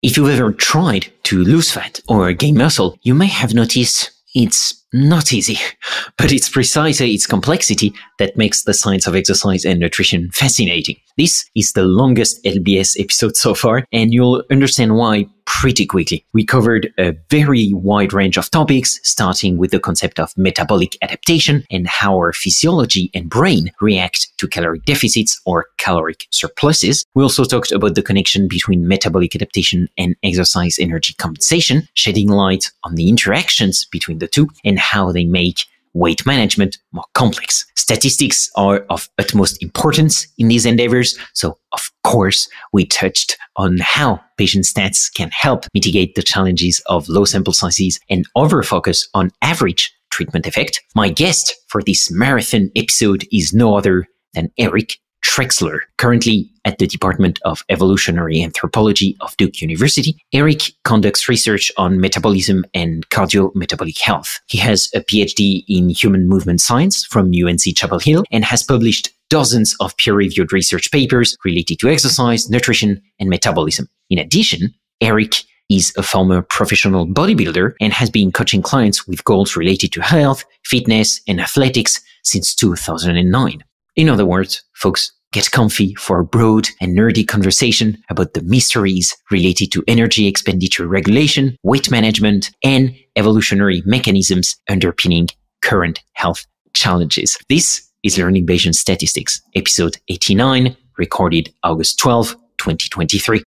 If you've ever tried to lose fat or gain muscle, you may have noticed it's not easy, but it's precisely its complexity that makes the science of exercise and nutrition fascinating. This is the longest LBS episode so far, and you'll understand why pretty quickly. We covered a very wide range of topics, starting with the concept of metabolic adaptation and how our physiology and brain react to caloric deficits or caloric surpluses. We also talked about the connection between metabolic adaptation and exercise energy compensation, shedding light on the interactions between the two and how they make weight management more complex. Statistics are of utmost importance in these endeavors. So, of course, we touched on how Bayesian stats can help mitigate the challenges of low sample sizes and over focus on average treatment effect. My guest for this marathon episode is no other than Eric Trexler, currently at the Department of Evolutionary Anthropology of Duke University. Eric conducts research on metabolism and cardiometabolic health. He has a PhD in human movement science from UNC Chapel Hill and has published dozens of peer-reviewed research papers related to exercise, nutrition, and metabolism. In addition, Eric is a former professional bodybuilder and has been coaching clients with goals related to health, fitness, and athletics since 2009. In other words, folks, get comfy for a broad and nerdy conversation about the mysteries related to energy expenditure regulation, weight management, and evolutionary mechanisms underpinning current health challenges. This is Learning Bayesian Statistics, episode 89, recorded August 12, 2023.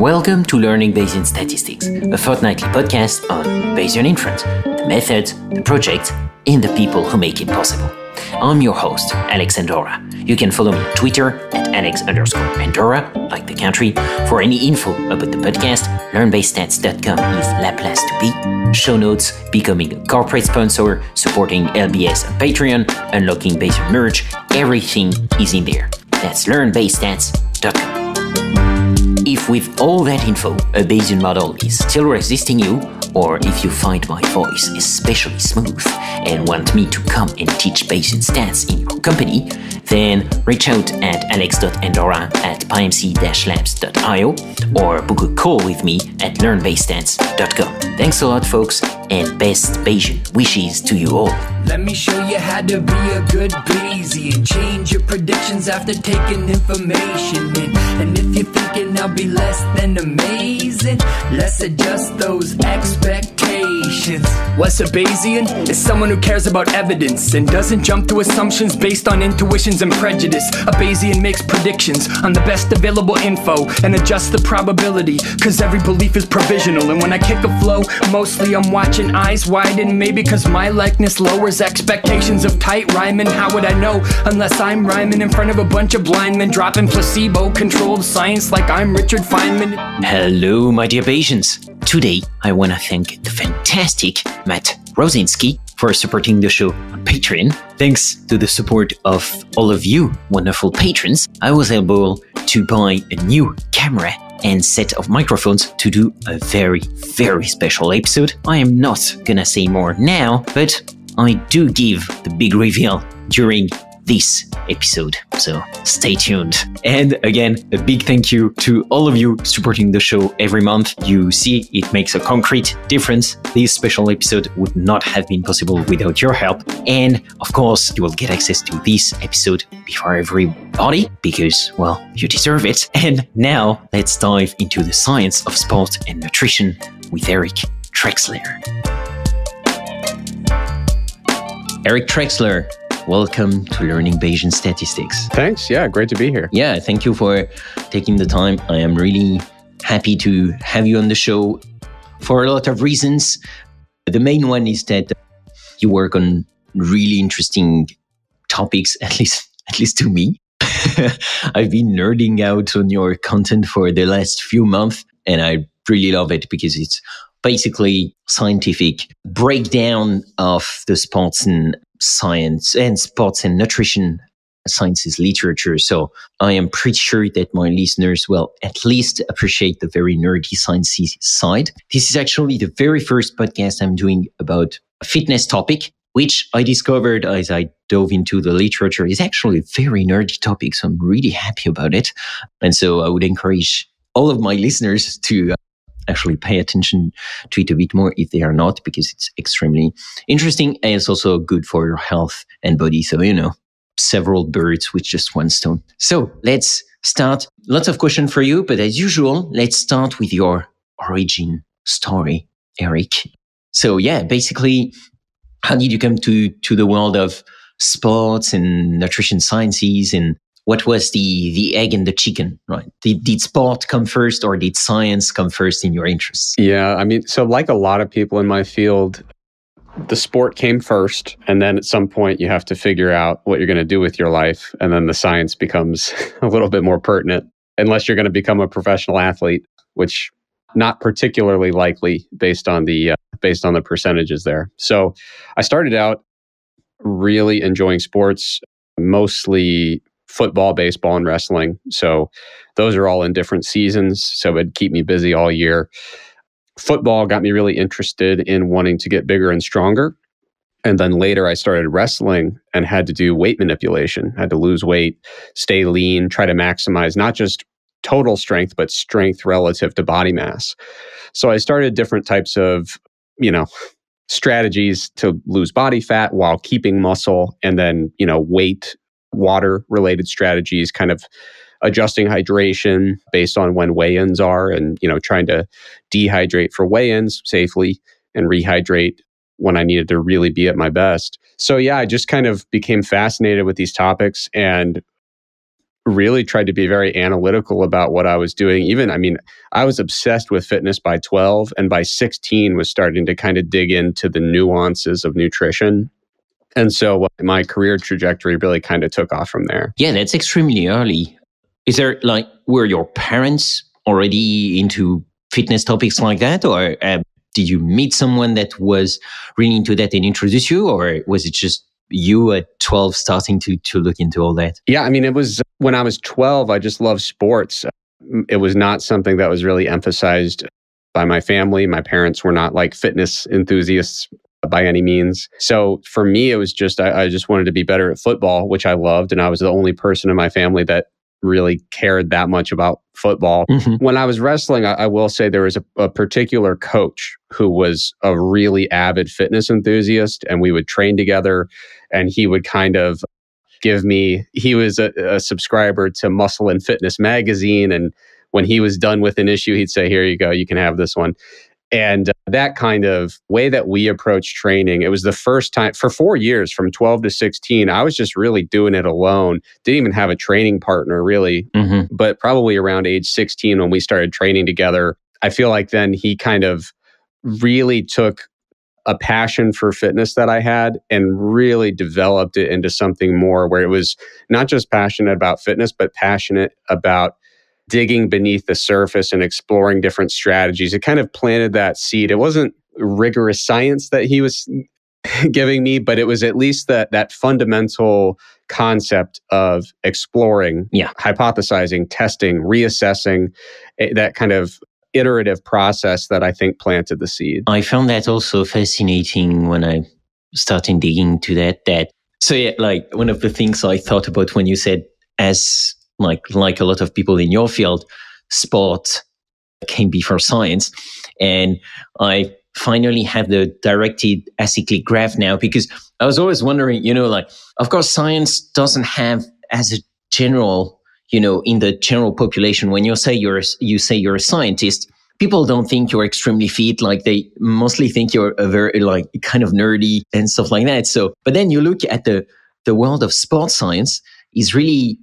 Welcome to Learning Bayesian Statistics, a fortnightly podcast on Bayesian inference, the methods, the projects, and the people who make it possible. I'm your host, Alex Andorra. You can follow me on Twitter at Alex underscore Andorra, like the country. For any info about the podcast, learnbayesstats.com is la place to be. Show notes, becoming a corporate sponsor, supporting LBS on Patreon, unlocking Bayesian merge, everything is in there. That's learnbayesstats.com. If with all that info, a Bayesian model is still resisting you, or if you find my voice especially smooth and want me to come and teach Bayesian stats in your company, then reach out at alex.andorra at pymc-labs.io or book a call with me at learnbayesstats.com. Thanks a lot, folks, and best Bayesian wishes to you all. Let me show you how to be a good Bayesian. Change your predictions after taking information in. And if you're thinking I'll be less than amazing, let's adjust those expectations. What's a Bayesian? Is someone who cares about evidence and doesn't jump to assumptions based on intuitions and prejudice. A Bayesian makes predictions on the best available info and adjusts the probability, cause every belief is provisional. And when I kick a flow, mostly I'm watching eyes widen, maybe cause my likeness lowers expectations of tight rhyming. How would I know unless I'm rhyming in front of a bunch of blind men dropping placebo controlled science like I'm Richard Feynman? Hello, my dear Bayesians. Today, I want to thank the fantastic Matt Rosinski for supporting the show on Patreon. Thanks to the support of all of you wonderful patrons, I was able to buy a new camera and set of microphones to do a very, very special episode. I am not gonna say more now, but I do give the big reveal during this episode. So stay tuned. And again, a big thank you to all of you supporting the show every month. You see, it makes a concrete difference. This special episode would not have been possible without your help. And of course, you will get access to this episode before everybody because, well, you deserve it. And now let's dive into the science of sport and nutrition with Eric Trexler. Eric Trexler, welcome to Learning Bayesian Statistics. Thanks. Yeah, great to be here. Yeah, thank you for taking the time. I am really happy to have you on the show for a lot of reasons. The main one is that you work on really interesting topics, at least at least to me. I've been nerding out on your content for the last few months, and I really love it because it's basically scientific breakdown of the sports and science and sports and nutrition sciences literature. So I am pretty sure that my listeners will at least appreciate the very nerdy sciencey side. This is actually the very first podcast I'm doing about a fitness topic. which I discovered as I dove into the literature is actually a very nerdy topic. So I'm really happy about it. And so I would encourage all of my listeners to uh, actually pay attention to it a bit more if they are not, because it's extremely interesting and it's also good for your health and body. So, you know, several birds with just one stone. So let's start. Lots of questions for you, but as usual, let's start with your origin story, Eric. So yeah, basically, how did you come to to the world of sports and nutrition sciences and what was the the egg and the chicken right? Did, did sport come first or did science come first in your interests? Yeah i mean so like a lot of people in my field the sport came first and then at some point you have to figure out what you're going to do with your life and then the science becomes a little bit more pertinent unless you're going to become a professional athlete which not particularly likely based on the uh, based on the percentages there. So i started out really enjoying sports mostly football baseball and wrestling so those are all in different seasons so it'd keep me busy all year football got me really interested in wanting to get bigger and stronger. And then later I started wrestling and had to do weight manipulation, had to lose weight, stay lean, try to maximize not just total strength, but strength relative to body mass. So I started different types of, you know, strategies to lose body fat while keeping muscle and then, you know, weight, water related strategies kind of adjusting hydration based on when weigh-ins are and you know trying to dehydrate for weigh-ins safely and rehydrate when I needed to really be at my best. So yeah, I just kind of became fascinated with these topics and really tried to be very analytical about what I was doing. Even I mean, I was obsessed with fitness by 12 and by 16 was starting to kind of dig into the nuances of nutrition. And so my career trajectory really kind of took off from there. Yeah, that's extremely early. Is there like, were your parents already into fitness topics like that? Or uh, did you meet someone that was really into that and introduce you? Or was it just you at 12 starting to, to look into all that? Yeah, I mean, it was when I was 12, I just loved sports. It was not something that was really emphasized by my family. My parents were not like fitness enthusiasts by any means. So for me, it was just, I, I, just wanted to be better at football, which I loved. And I was the only person in my family that really cared that much about football. Mm-hmm. When I was wrestling, I, I will say there was a, a, particular coach who was a really avid fitness enthusiast, and we would train together, and he would kind of give me, he was a, a subscriber to Muscle and Fitness magazine. And when he was done with an issue, he'd say, Here you go, you can have this one. And uh, that kind of way that we approach training, it was the first time for four years from 12 to 16. I was just really doing it alone. Didn't even have a training partner really. Mm-hmm. But probably around age 16 when we started training together, I feel like then he kind of really took a passion for fitness that I had and really developed it into something more where it was not just passionate about fitness, but passionate about digging beneath the surface and exploring different strategies. It kind of planted that seed. It wasn't rigorous science that he was giving me, but it was at least that that fundamental concept of exploring, yeah. hypothesizing, testing, reassessing, eh, that kind of iterative process that I think planted the seed. I found that also fascinating when I started digging to that. That so yeah, like one of the things I thought about when you said as like like a lot of people in your field, sport came before science, and I finally have the directed acyclic graph now because I was always wondering, you know, like of course science doesn't have as a general, you know, in the general population when you say you're you say you're a scientist, people don't think you're extremely fit. Like they mostly think you're a very like kind of nerdy and stuff like that. So, but then you look at the the world of sports science is really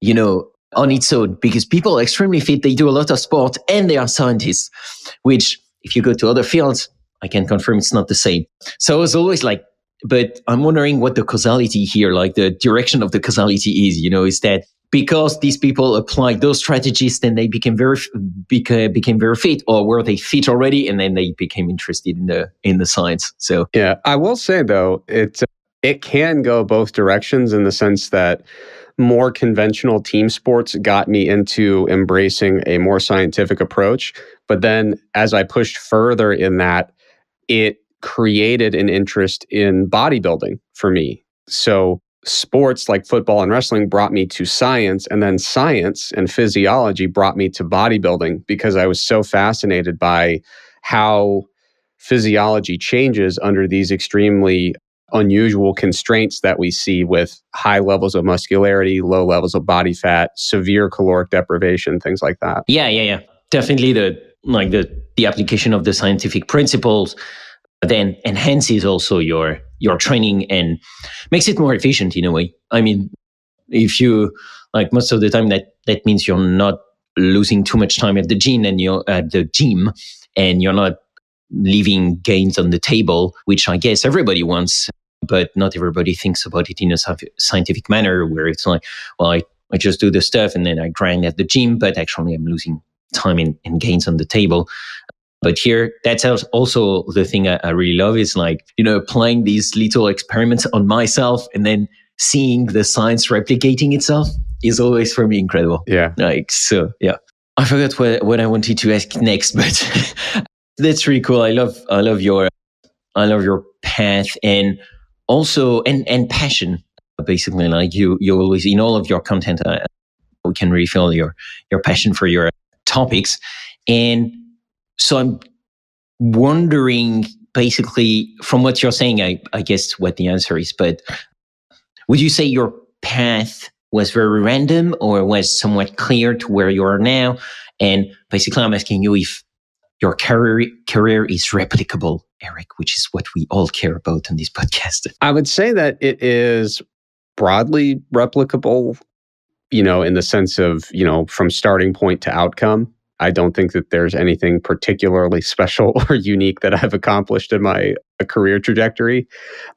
you know, on its own because people are extremely fit. They do a lot of sport and they are scientists, which if you go to other fields, I can confirm it's not the same. So I was always like, but I'm wondering what the causality here, like the direction of the causality is, you know, is that because these people applied those strategies, then they became very, became, became very fit or were they fit already? And then they became interested in the, in the science. So, yeah, I will say though, it, it can go both directions in the sense that more conventional team sports got me into embracing a more scientific approach. But then as I pushed further in that, it created an interest in bodybuilding for me. So sports like football and wrestling brought me to science and then science and physiology brought me to bodybuilding because I was so fascinated by how physiology changes under these extremely unusual constraints that we see with high levels of muscularity, low levels of body fat, severe caloric deprivation, things like that. Yeah, yeah, yeah. Definitely the like the the application of the scientific principles then enhances also your your training and makes it more efficient in a way. I mean, if you like most of the time that that means you're not losing too much time at the gym and you're at the gym and you're not leaving gains on the table, which I guess everybody wants, but not everybody thinks about it in a scientific manner where it's like, well, I, I just do the stuff and then I grind at the gym, but actually I'm losing time and, and gains on the table. But here, that's also the thing I, I really love is like, you know, applying these little experiments on myself and then seeing the science replicating itself is always for me incredible. Yeah. Like, so, yeah. I forgot what, what I wanted to ask next, but that's really cool. I love, I love your, I love your path and also, and, and passion. Basically, like you, you always, in all of your content, uh, we can feel your, your passion for your topics. And so I'm wondering basically from what you're saying, I, I guess what the answer is, but would you say your path was very random or was somewhat clear to where you are now? And basically, I'm asking you if your career career is replicable, Eric, which is what we all care about on this podcast. I would say that it is broadly replicable, you know, in the sense of, you know, from starting point to outcome. I don't think that there's anything particularly special or unique that I've accomplished in my uh, career trajectory.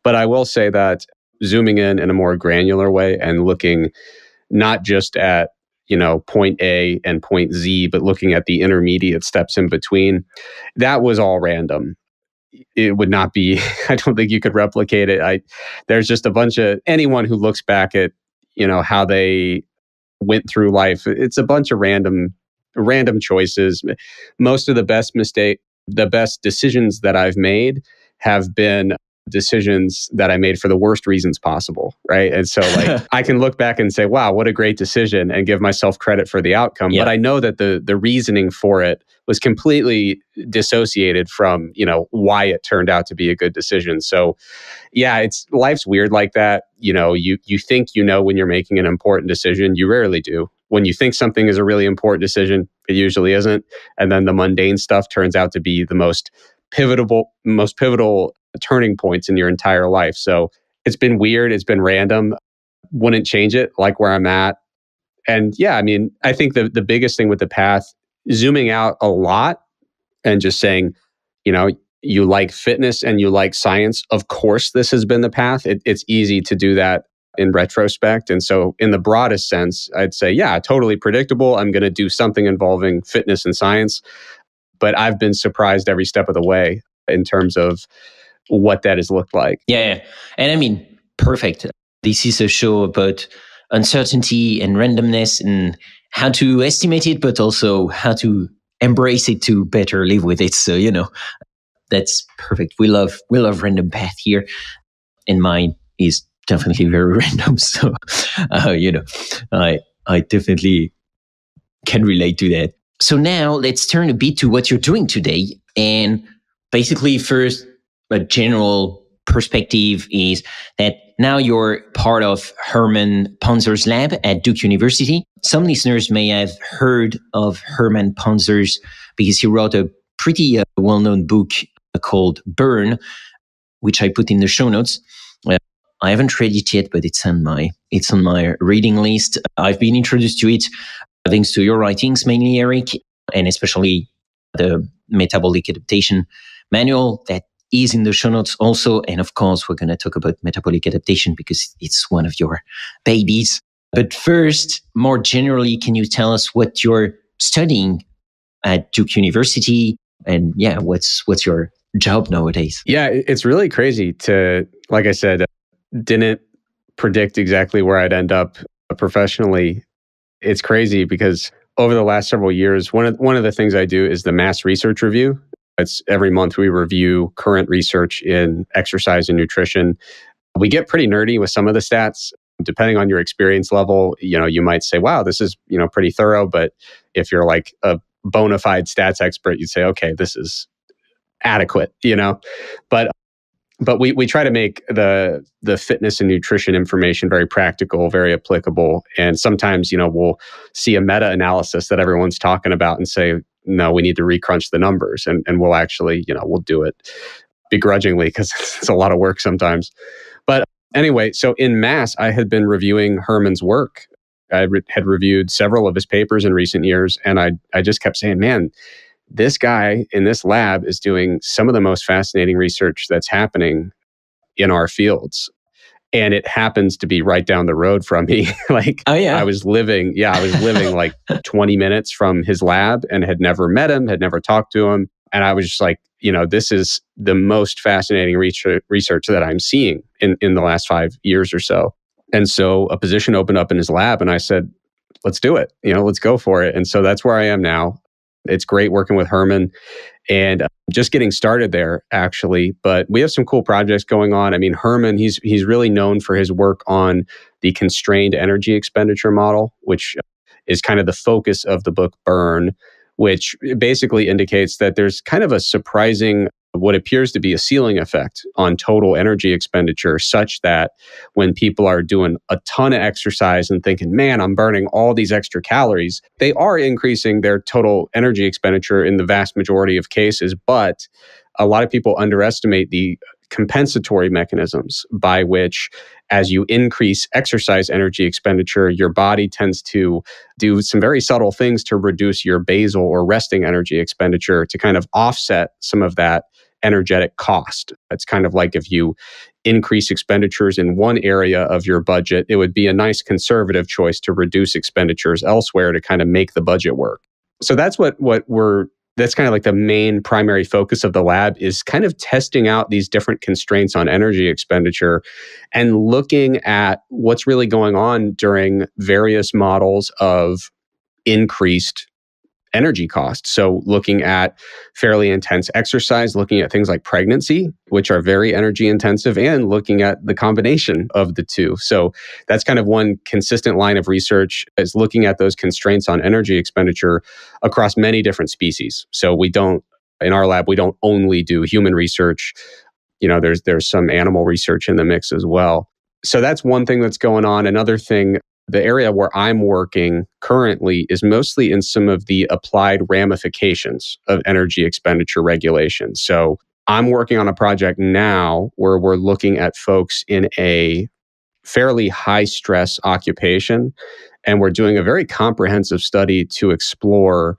But I will say that zooming in in a more granular way and looking not just at you know point A and point Z, but looking at the intermediate steps in between, that was all random. It would not be. I don't think you could replicate it. I there's just a bunch of anyone who looks back at you know how they went through life. It's a bunch of random random choices. Most of the best mistake, the best decisions that I've made have been decisions that I made for the worst reasons possible, right? And so like I can look back and say, "Wow, what a great decision," and give myself credit for the outcome. Yeah. But I know that the the reasoning for it was completely dissociated from you know why it turned out to be a good decision. So yeah, it's life's weird like that. You know, you you think you know when you're making an important decision, you rarely do when you think something is a really important decision, it usually isn't. And then the mundane stuff turns out to be the most pivotal, most pivotal turning points in your entire life. So it's been weird. It's been random. Wouldn't change it, like where I'm at. And yeah, I mean, I think the, the biggest thing with the path, zooming out a lot and just saying, you know, you like fitness and you like science. Of course, this has been the path. It, it's easy to do that in retrospect. And so, in the broadest sense, I'd say, yeah, totally predictable. I'm going to do something involving fitness and science. But I've been surprised every step of the way in terms of what that has looked like. Yeah. And I mean, perfect. This is a show about uncertainty and randomness and how to estimate it, but also how to embrace it to better live with it. So, you know, that's perfect. We love, we love random path here. And mine is definitely very random. So, uh, you know, I, I definitely can relate to that. So now let's turn a bit to what you're doing today. And basically, first, a general perspective is that now you're part of Herman Pontzer's lab at Duke University. Some listeners may have heard of Herman Pontzer's because he wrote a pretty uh, well-known book called Burn, which I put in the show notes. I haven't read it yet, but it's on my it's on my reading list. I've been introduced to it thanks to your writings, mainly Eric, and especially the metabolic adaptation manual that is in the show notes also. And of course, we're going to talk about metabolic adaptation because it's one of your babies. But first, more generally, can you tell us what you're studying at Duke University? And yeah, what's what's your job nowadays? Yeah, it's really crazy to, like I said, didn't predict exactly where I'd end up professionally. It's crazy because over the last several years, one of one of the things I do is the Mass Research Review. It's every month we review current research in exercise and nutrition. We get pretty nerdy with some of the stats. Depending on your experience level, you know, you might say, wow, this is, you know, pretty thorough. But if you're like a bona fide stats expert, you'd say, okay, this is adequate, you know? But but we, we try to make the the fitness and nutrition information very practical, very applicable. And sometimes, you know, we'll see a meta analysis that everyone's talking about and say, no, we need to recrunch the numbers. And, and we'll actually, you know, we'll do it begrudgingly because it's a lot of work sometimes. But anyway, so in mass, I had been reviewing Herman's work. I re- had reviewed several of his papers in recent years, and I, I just kept saying, man, this guy in this lab is doing some of the most fascinating research that's happening in our fields and it happens to be right down the road from me. Like oh, yeah. i was living yeah i was living like 20 minutes from his lab and had never met him had never talked to him. And i was just like you know this is the most fascinating research, research that i'm seeing in, in the last five years or so. And so a position opened up in his lab and i said let's do it. You know let's go for it. And so that's where i am now it's great working with Herman and uh, just getting started there actually but we have some cool projects going on. I mean herman he's he's really known for his work on the constrained energy expenditure model which is kind of the focus of the book burn which basically indicates that there's kind of a surprising what appears to be a ceiling effect on total energy expenditure, such that when people are doing a ton of exercise and thinking, man, I'm burning all these extra calories, they are increasing their total energy expenditure in the vast majority of cases. But a lot of people underestimate the compensatory mechanisms by which as you increase exercise energy expenditure your body tends to do some very subtle things to reduce your basal or resting energy expenditure to kind of offset some of that energetic cost. It's kind of like if you increase expenditures in one area of your budget, it would be a nice conservative choice to reduce expenditures elsewhere to kind of make the budget work. So that's what what we're that's kind of like the main primary focus of the lab is kind of testing out these different constraints on energy expenditure and looking at what's really going on during various models of increased energy costs. So, looking at fairly intense exercise, looking at things like pregnancy, which are very energy intensive, and looking at the combination of the two. So, that's kind of one consistent line of research is looking at those constraints on energy expenditure across many different species. So, we don't, in our lab, we don't only do human research. You know, there's there's some animal research in the mix as well. So that's one thing that's going on. Another thing the area where I'm working currently is mostly in some of the applied ramifications of energy expenditure regulation. So I'm working on a project now where we're looking at folks in a fairly high stress occupation. And we're doing a very comprehensive study to explore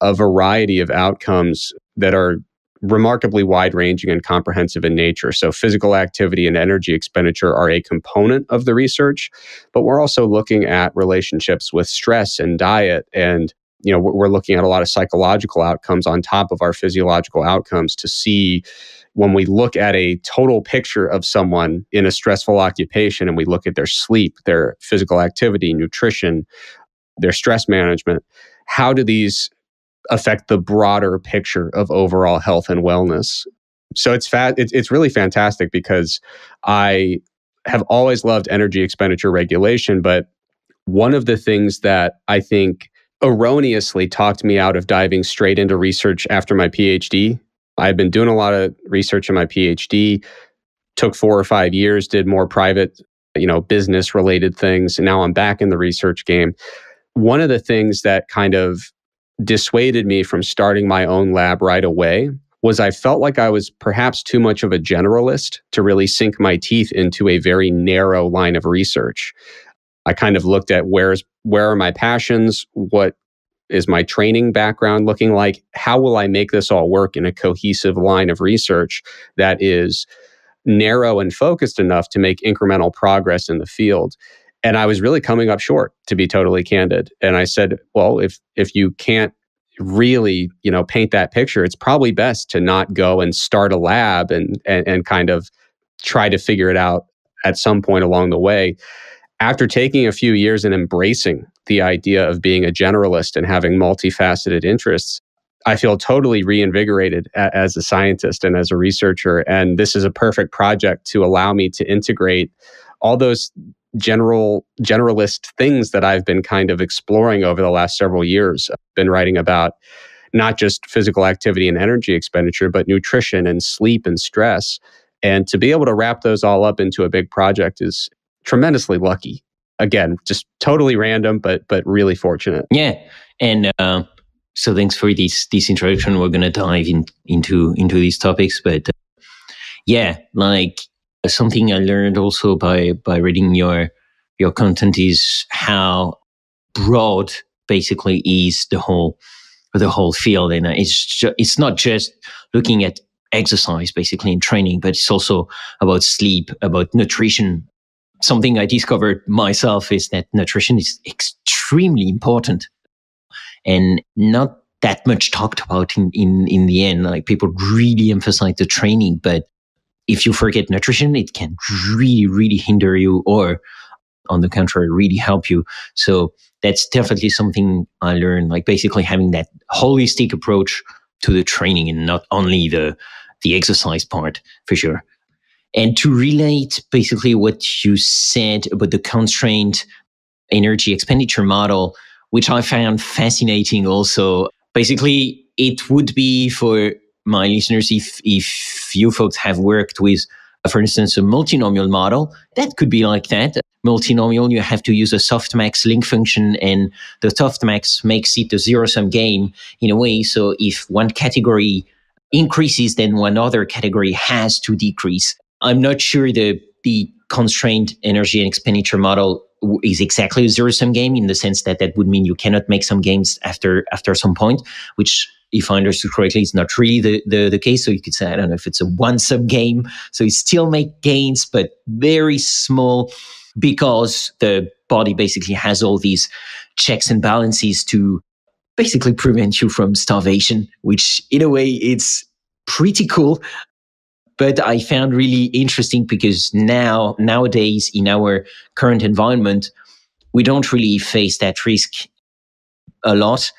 a variety of outcomes that are remarkably wide ranging and comprehensive in nature. So, physical activity and energy expenditure are a component of the research, but we're also looking at relationships with stress and diet. And, you know, we're looking at a lot of psychological outcomes on top of our physiological outcomes to see when we look at a total picture of someone in a stressful occupation and we look at their sleep, their physical activity, nutrition, their stress management, how do these affect the broader picture of overall health and wellness. So it's fat. It's, it's really fantastic because I have always loved energy expenditure regulation, but one of the things that I think erroneously talked me out of diving straight into research after my PhD. I've been doing a lot of research in my PhD, took four or five years, did more private, you know, business related things. And now I'm back in the research game. One of the things that kind of dissuaded me from starting my own lab right away was I felt like I was perhaps too much of a generalist to really sink my teeth into a very narrow line of research. I kind of looked at where's where are my passions, what is my training background looking like, how will I make this all work in a cohesive line of research that is narrow and focused enough to make incremental progress in the field and I was really coming up short to be totally candid. And I said, well, if if you can't really, you know, paint that picture, it's probably best to not go and start a lab and and, and kind of try to figure it out at some point along the way. After taking a few years and embracing the idea of being a generalist and having multifaceted interests, I feel totally reinvigorated as a scientist and as a researcher. And this is a perfect project to allow me to integrate all those general generalist things that I've been kind of exploring over the last several years. I've been writing about not just physical activity and energy expenditure, but nutrition and sleep and stress. And to be able to wrap those all up into a big project is tremendously lucky. Again, just totally random, but but really fortunate. Yeah, and uh, so thanks for this this introduction. We're gonna dive in, into into these topics, but uh, yeah, like something I learned also by by reading your your content is how broad basically is the whole the whole field, and uh, it's ju- it's not just looking at exercise basically in training, but it's also about sleep, about nutrition. Something I discovered myself is that nutrition is extremely important and not that much talked about in, in, in the end. Like people really emphasize the training, but if you forget nutrition, it can really, really hinder you or on the contrary, really help you. So that's definitely something I learned, like basically having that holistic approach to the training and not only the, the exercise part for sure. And to relate basically what you said about the constrained energy expenditure model, which I found fascinating also. Basically, it would be for my listeners if, if you folks have worked with, uh, for instance, a multinomial model, that could be like that. Multinomial, you have to use a softmax link function and the softmax makes it a zero sum game in a way. So if one category increases, then one other category has to decrease. I'm not sure the, the constrained energy and expenditure model is exactly a zero sum game in the sense that that would mean you cannot make some games after after some point, which if I understood correctly, it's not really the, the, the case. So you could say, I don't know if it's a one sub game. So you still make gains, but very small because the body basically has all these checks and balances to basically prevent you from starvation, which in a way it's pretty cool. But I found really interesting because now, nowadays, in our current environment, we don't really face that risk a lot,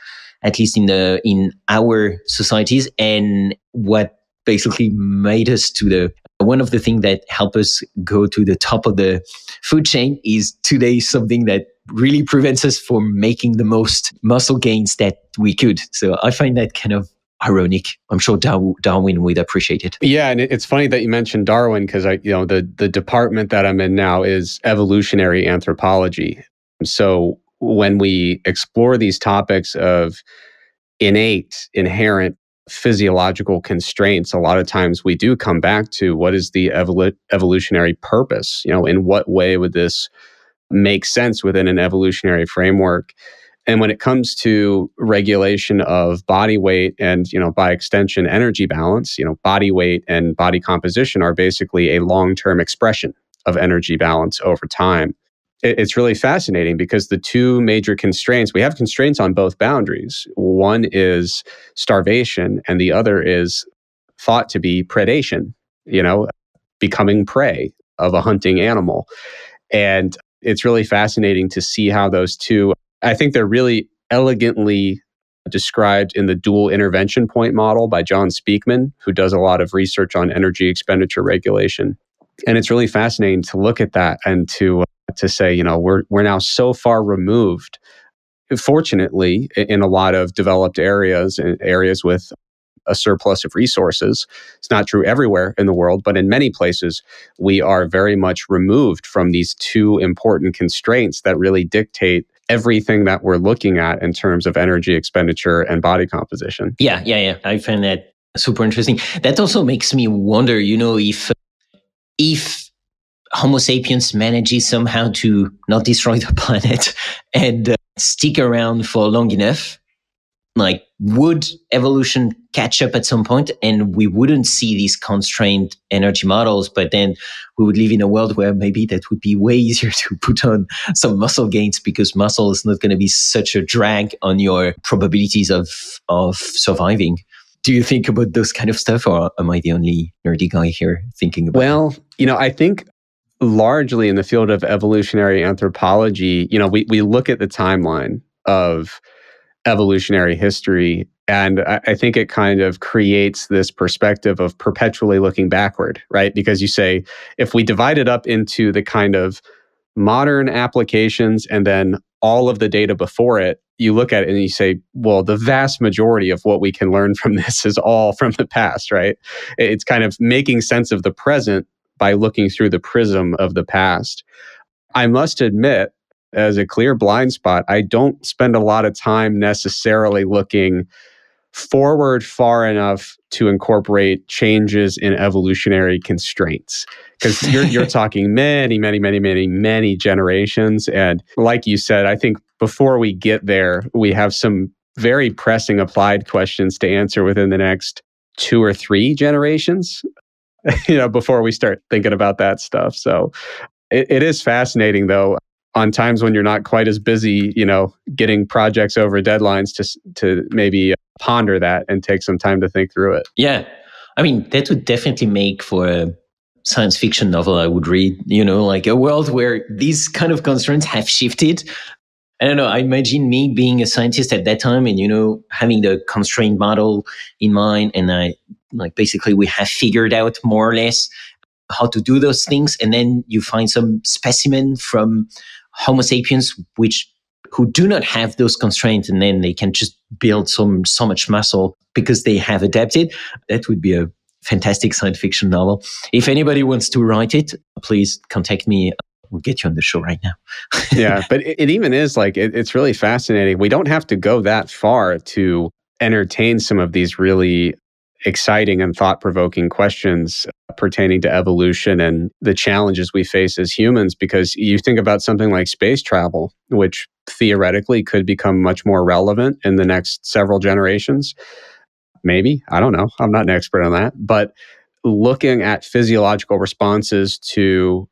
at least in the in our societies. And what basically made us to the one of the things that help us go to the top of the food chain is today something that really prevents us from making the most muscle gains that we could. So I find that kind of ironic. I'm sure Darwin would appreciate it. Yeah, and it's funny that you mentioned Darwin because I, you know, the the department that I'm in now is evolutionary anthropology. So when we explore these topics of innate, inherent physiological constraints, a lot of times we do come back to what is the evolu- evolutionary purpose? You know, in what way would this make sense within an evolutionary framework? And when it comes to regulation of body weight and, you know, by extension, energy balance, you know, body weight and body composition are basically a long term expression of energy balance over time. It's really fascinating because the two major constraints, we have constraints on both boundaries. One is starvation, and the other is thought to be predation, you know, becoming prey of a hunting animal. And it's really fascinating to see how those two I think they're really elegantly described in the dual intervention point model by John Speakman, who does a lot of research on energy expenditure regulation. And it's really fascinating to look at that and to to say, you know, we're we're now so far removed fortunately in a lot of developed areas areas with a surplus of resources. It's not true everywhere in the world, but in many places, we are very much removed from these two important constraints that really dictate everything that we're looking at in terms of energy expenditure and body composition. Yeah, yeah, yeah. I find that super interesting. That also makes me wonder, you know, if if Homo sapiens manages somehow to not destroy the planet and uh, stick around for long enough, like would evolution catch up at some point? And we wouldn't see these constrained energy models but then we would live in a world where maybe that would be way easier to put on some muscle gains because muscle is not going to be such a drag on your probabilities of of surviving. Do you think about those kind of stuff or am i the only nerdy guy here thinking about well it? you know i think largely in the field of evolutionary anthropology you know we, we look at the timeline of evolutionary history And I, I think it kind of creates this perspective of perpetually looking backward, right? Because you say, if we divide it up into the kind of modern applications and then all of the data before it, you look at it and you say, well, the vast majority of what we can learn from this is all from the past, right? It's kind of making sense of the present by looking through the prism of the past. I must admit, as a clear blind spot, I don't spend a lot of time necessarily looking forward far enough to incorporate changes in evolutionary constraints because you're, you're talking many many many many many generations and like you said i think before we get there we have some very pressing applied questions to answer within the next two or three generations you know before we start thinking about that stuff so it, it is fascinating though on times when you're not quite as busy, you know, getting projects over deadlines to to maybe uh, ponder that and take some time to think through it. Yeah. I mean, that would definitely make for a science fiction novel I would read, you know, like a world where these kind of constraints have shifted. I don't know. I imagine me being a scientist at that time and, you know, having the constraint model in mind. And I, like, basically, we have figured out more or less how to do those things. And then you find some specimen from Homo sapiens, which who do not have those constraints, and then they can just build some so much muscle because they have adapted. That would be a fantastic science fiction novel. If anybody wants to write it, please contact me. We'll get you on the show right now. yeah, but it, it, even is like it, it's really fascinating. We don't have to go that far to entertain some of these really exciting and thought provoking questions uh, pertaining to evolution and the challenges we face as humans. Because you think about something like space travel, which theoretically could become much more relevant in the next several generations. Maybe. I don't know. I'm not an expert on that. But looking at physiological responses to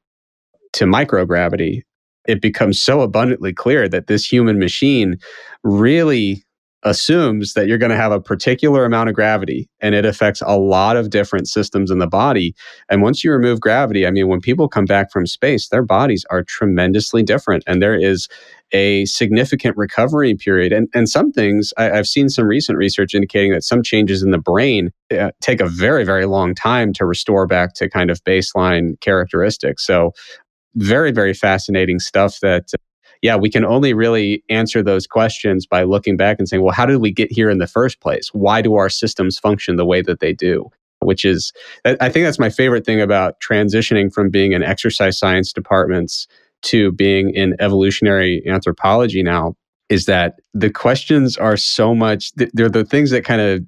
to microgravity it becomes so abundantly clear that this human machine really assumes that you're going to have a particular amount of gravity and it affects a lot of different systems in the body. And once you remove gravity, I mean, when people come back from space, their bodies are tremendously different. And there is a significant recovery period. And, and some things, I, have seen some recent research indicating that some changes in the brain uh, take a very, very long time to restore back to kind of baseline characteristics. So, very, very fascinating stuff that yeah, we can only really answer those questions by looking back and saying, well, how did we get here in the first place? Why do our systems function the way that they do? Which is, I think that's my favorite thing about transitioning from being in exercise science departments to being in evolutionary anthropology now is that the questions are so much, they're the things that kind of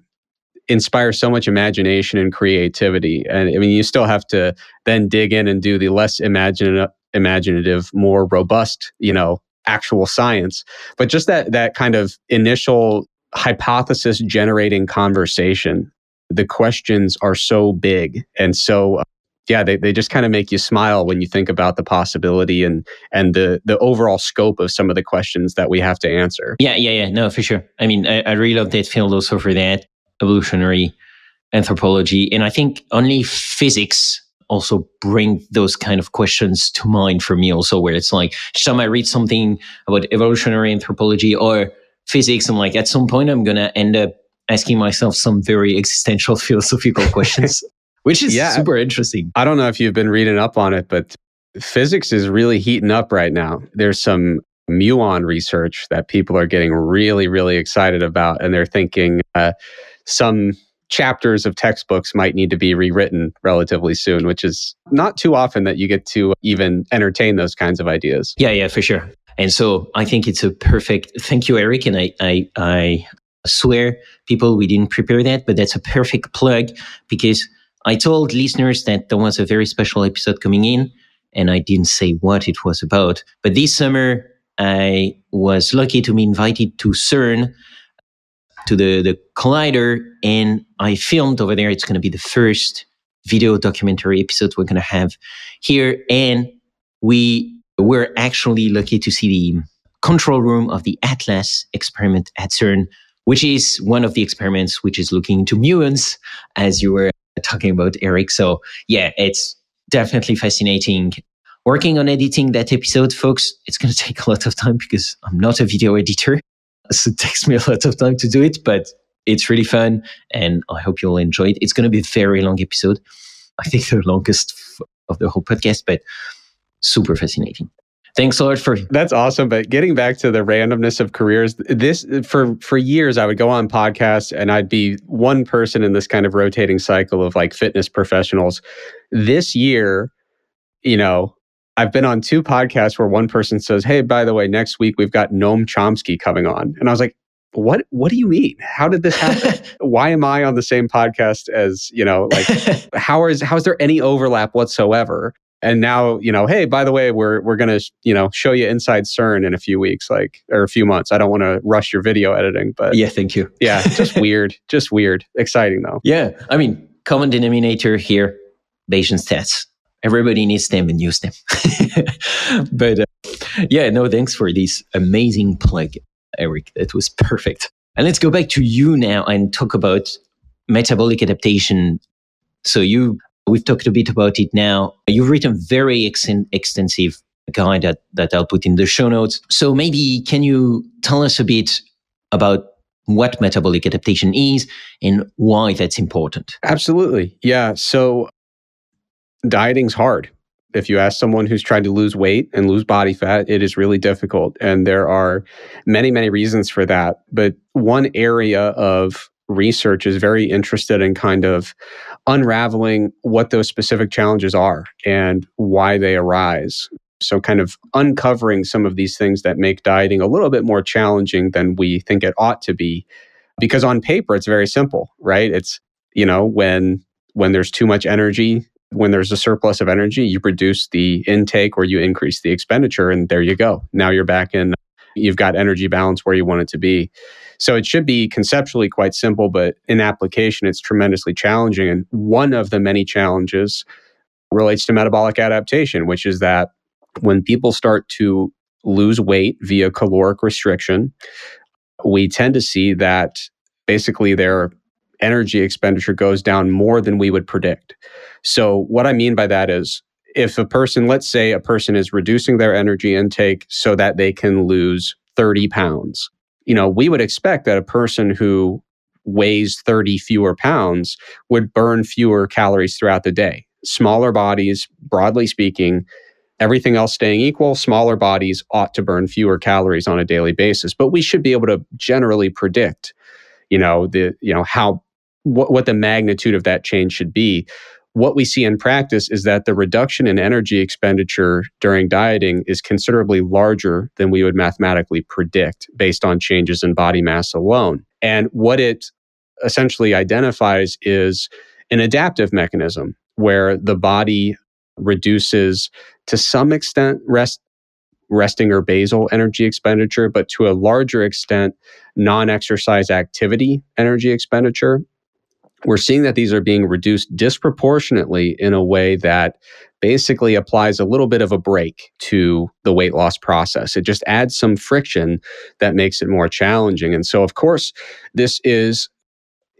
inspire so much imagination and creativity. And I mean, you still have to then dig in and do the less imaginative imaginative, more robust, you know, actual science. But just that that kind of initial hypothesis generating conversation, the questions are so big and so uh, yeah, they, they just kind of make you smile when you think about the possibility and and the the overall scope of some of the questions that we have to answer. Yeah, yeah, yeah. No, for sure. I mean, I, I really love that field also for that evolutionary anthropology, and I think only physics also bring those kind of questions to mind for me also where it's like shall i read something about evolutionary anthropology or physics? I'm like at some point i'm gonna end up asking myself some very existential philosophical questions which is yeah, super interesting. I don't know if you've been reading up on it but physics is really heating up right now. There's some muon research that people are getting really really excited about and they're thinking uh, some chapters of textbooks might need to be rewritten relatively soon, which is not too often that you get to even entertain those kinds of ideas. Yeah, yeah, for sure. And so I think it's a perfect. Thank you, Eric. And I, I, I swear, people, we didn't prepare that, but that's a perfect plug because I told listeners that there was a very special episode coming in, and I didn't say what it was about. But this summer, I was lucky to be invited to CERN to the, the collider and I filmed over there. It's going to be the first video documentary episode we're going to have here. And we were actually lucky to see the control room of the Atlas experiment at CERN, which is one of the experiments which is looking into muons, as you were talking about, Eric. So yeah, it's definitely fascinating. Working on editing that episode, folks, it's going to take a lot of time because I'm not a video editor. So it takes me a lot of time to do it, but It's really fun, and I hope you'll enjoy it. It's going to be a very long episode. I think the longest of the whole podcast, but super fascinating. Thanks a lot for That's awesome. But getting back to the randomness of careers, this for for years I would go on podcasts and I'd be one person in this kind of rotating cycle of like fitness professionals. This year, you know, I've been on two podcasts where one person says, Hey, by the way, next week we've got Noam Chomsky coming on. And I was like, what what do you mean? How did this happen? Why am i on the same podcast as you know like how is how is there any overlap whatsoever? And now you know hey by the way we're we're going to you know show you inside CERN in a few weeks like or a few months. I don't want to rush your video editing but yeah thank you. Yeah just weird just weird. Exciting though. Yeah i mean common denominator here bayesian stats everybody needs them and use them but uh, yeah no thanks for this amazing plug eric that was perfect and let's go back to you now and talk about metabolic adaptation so you We've talked a bit about it now. You've written very ex- extensive guide that, that I'll put in the show notes. So maybe can you tell us a bit about what metabolic adaptation is and why that's important? Absolutely. Yeah. So dieting's hard. If you ask someone who's trying to lose weight and lose body fat, it is really difficult. And there are many, many reasons for that. But one area of research is very interested in kind of unraveling what those specific challenges are and why they arise. So, kind of uncovering some of these things that make dieting a little bit more challenging than we think it ought to be. Because on paper, it's very simple, right? It's, you know, when when there's too much energy, when there's a surplus of energy, you reduce the intake or you increase the expenditure, and there you go. Now you're back in, you've got energy balance where you want it to be. So it should be conceptually quite simple, but in application, it's tremendously challenging. And one of the many challenges relates to metabolic adaptation, which is that when people start to lose weight via caloric restriction, we tend to see that basically their energy expenditure goes down more than we would predict. So, what I mean by that is if a person, let's say a person is reducing their energy intake so that they can lose 30 pounds, you know, we would expect that a person who weighs 30 fewer pounds would burn fewer calories throughout the day. Smaller bodies, broadly speaking, everything else staying equal, smaller bodies ought to burn fewer calories on a daily basis. But we should be able to generally predict, you know, the, you know, how what, what the magnitude of that change should be what we see in practice is that the reduction in energy expenditure during dieting is considerably larger than we would mathematically predict based on changes in body mass alone. And what it essentially identifies is an adaptive mechanism where the body reduces to some extent rest resting or basal energy expenditure, but to a larger extent, non exercise activity energy expenditure we're seeing that these are being reduced disproportionately in a way that basically applies a little bit of a break to the weight loss process. It just adds some friction that makes it more challenging. And so, of course, this is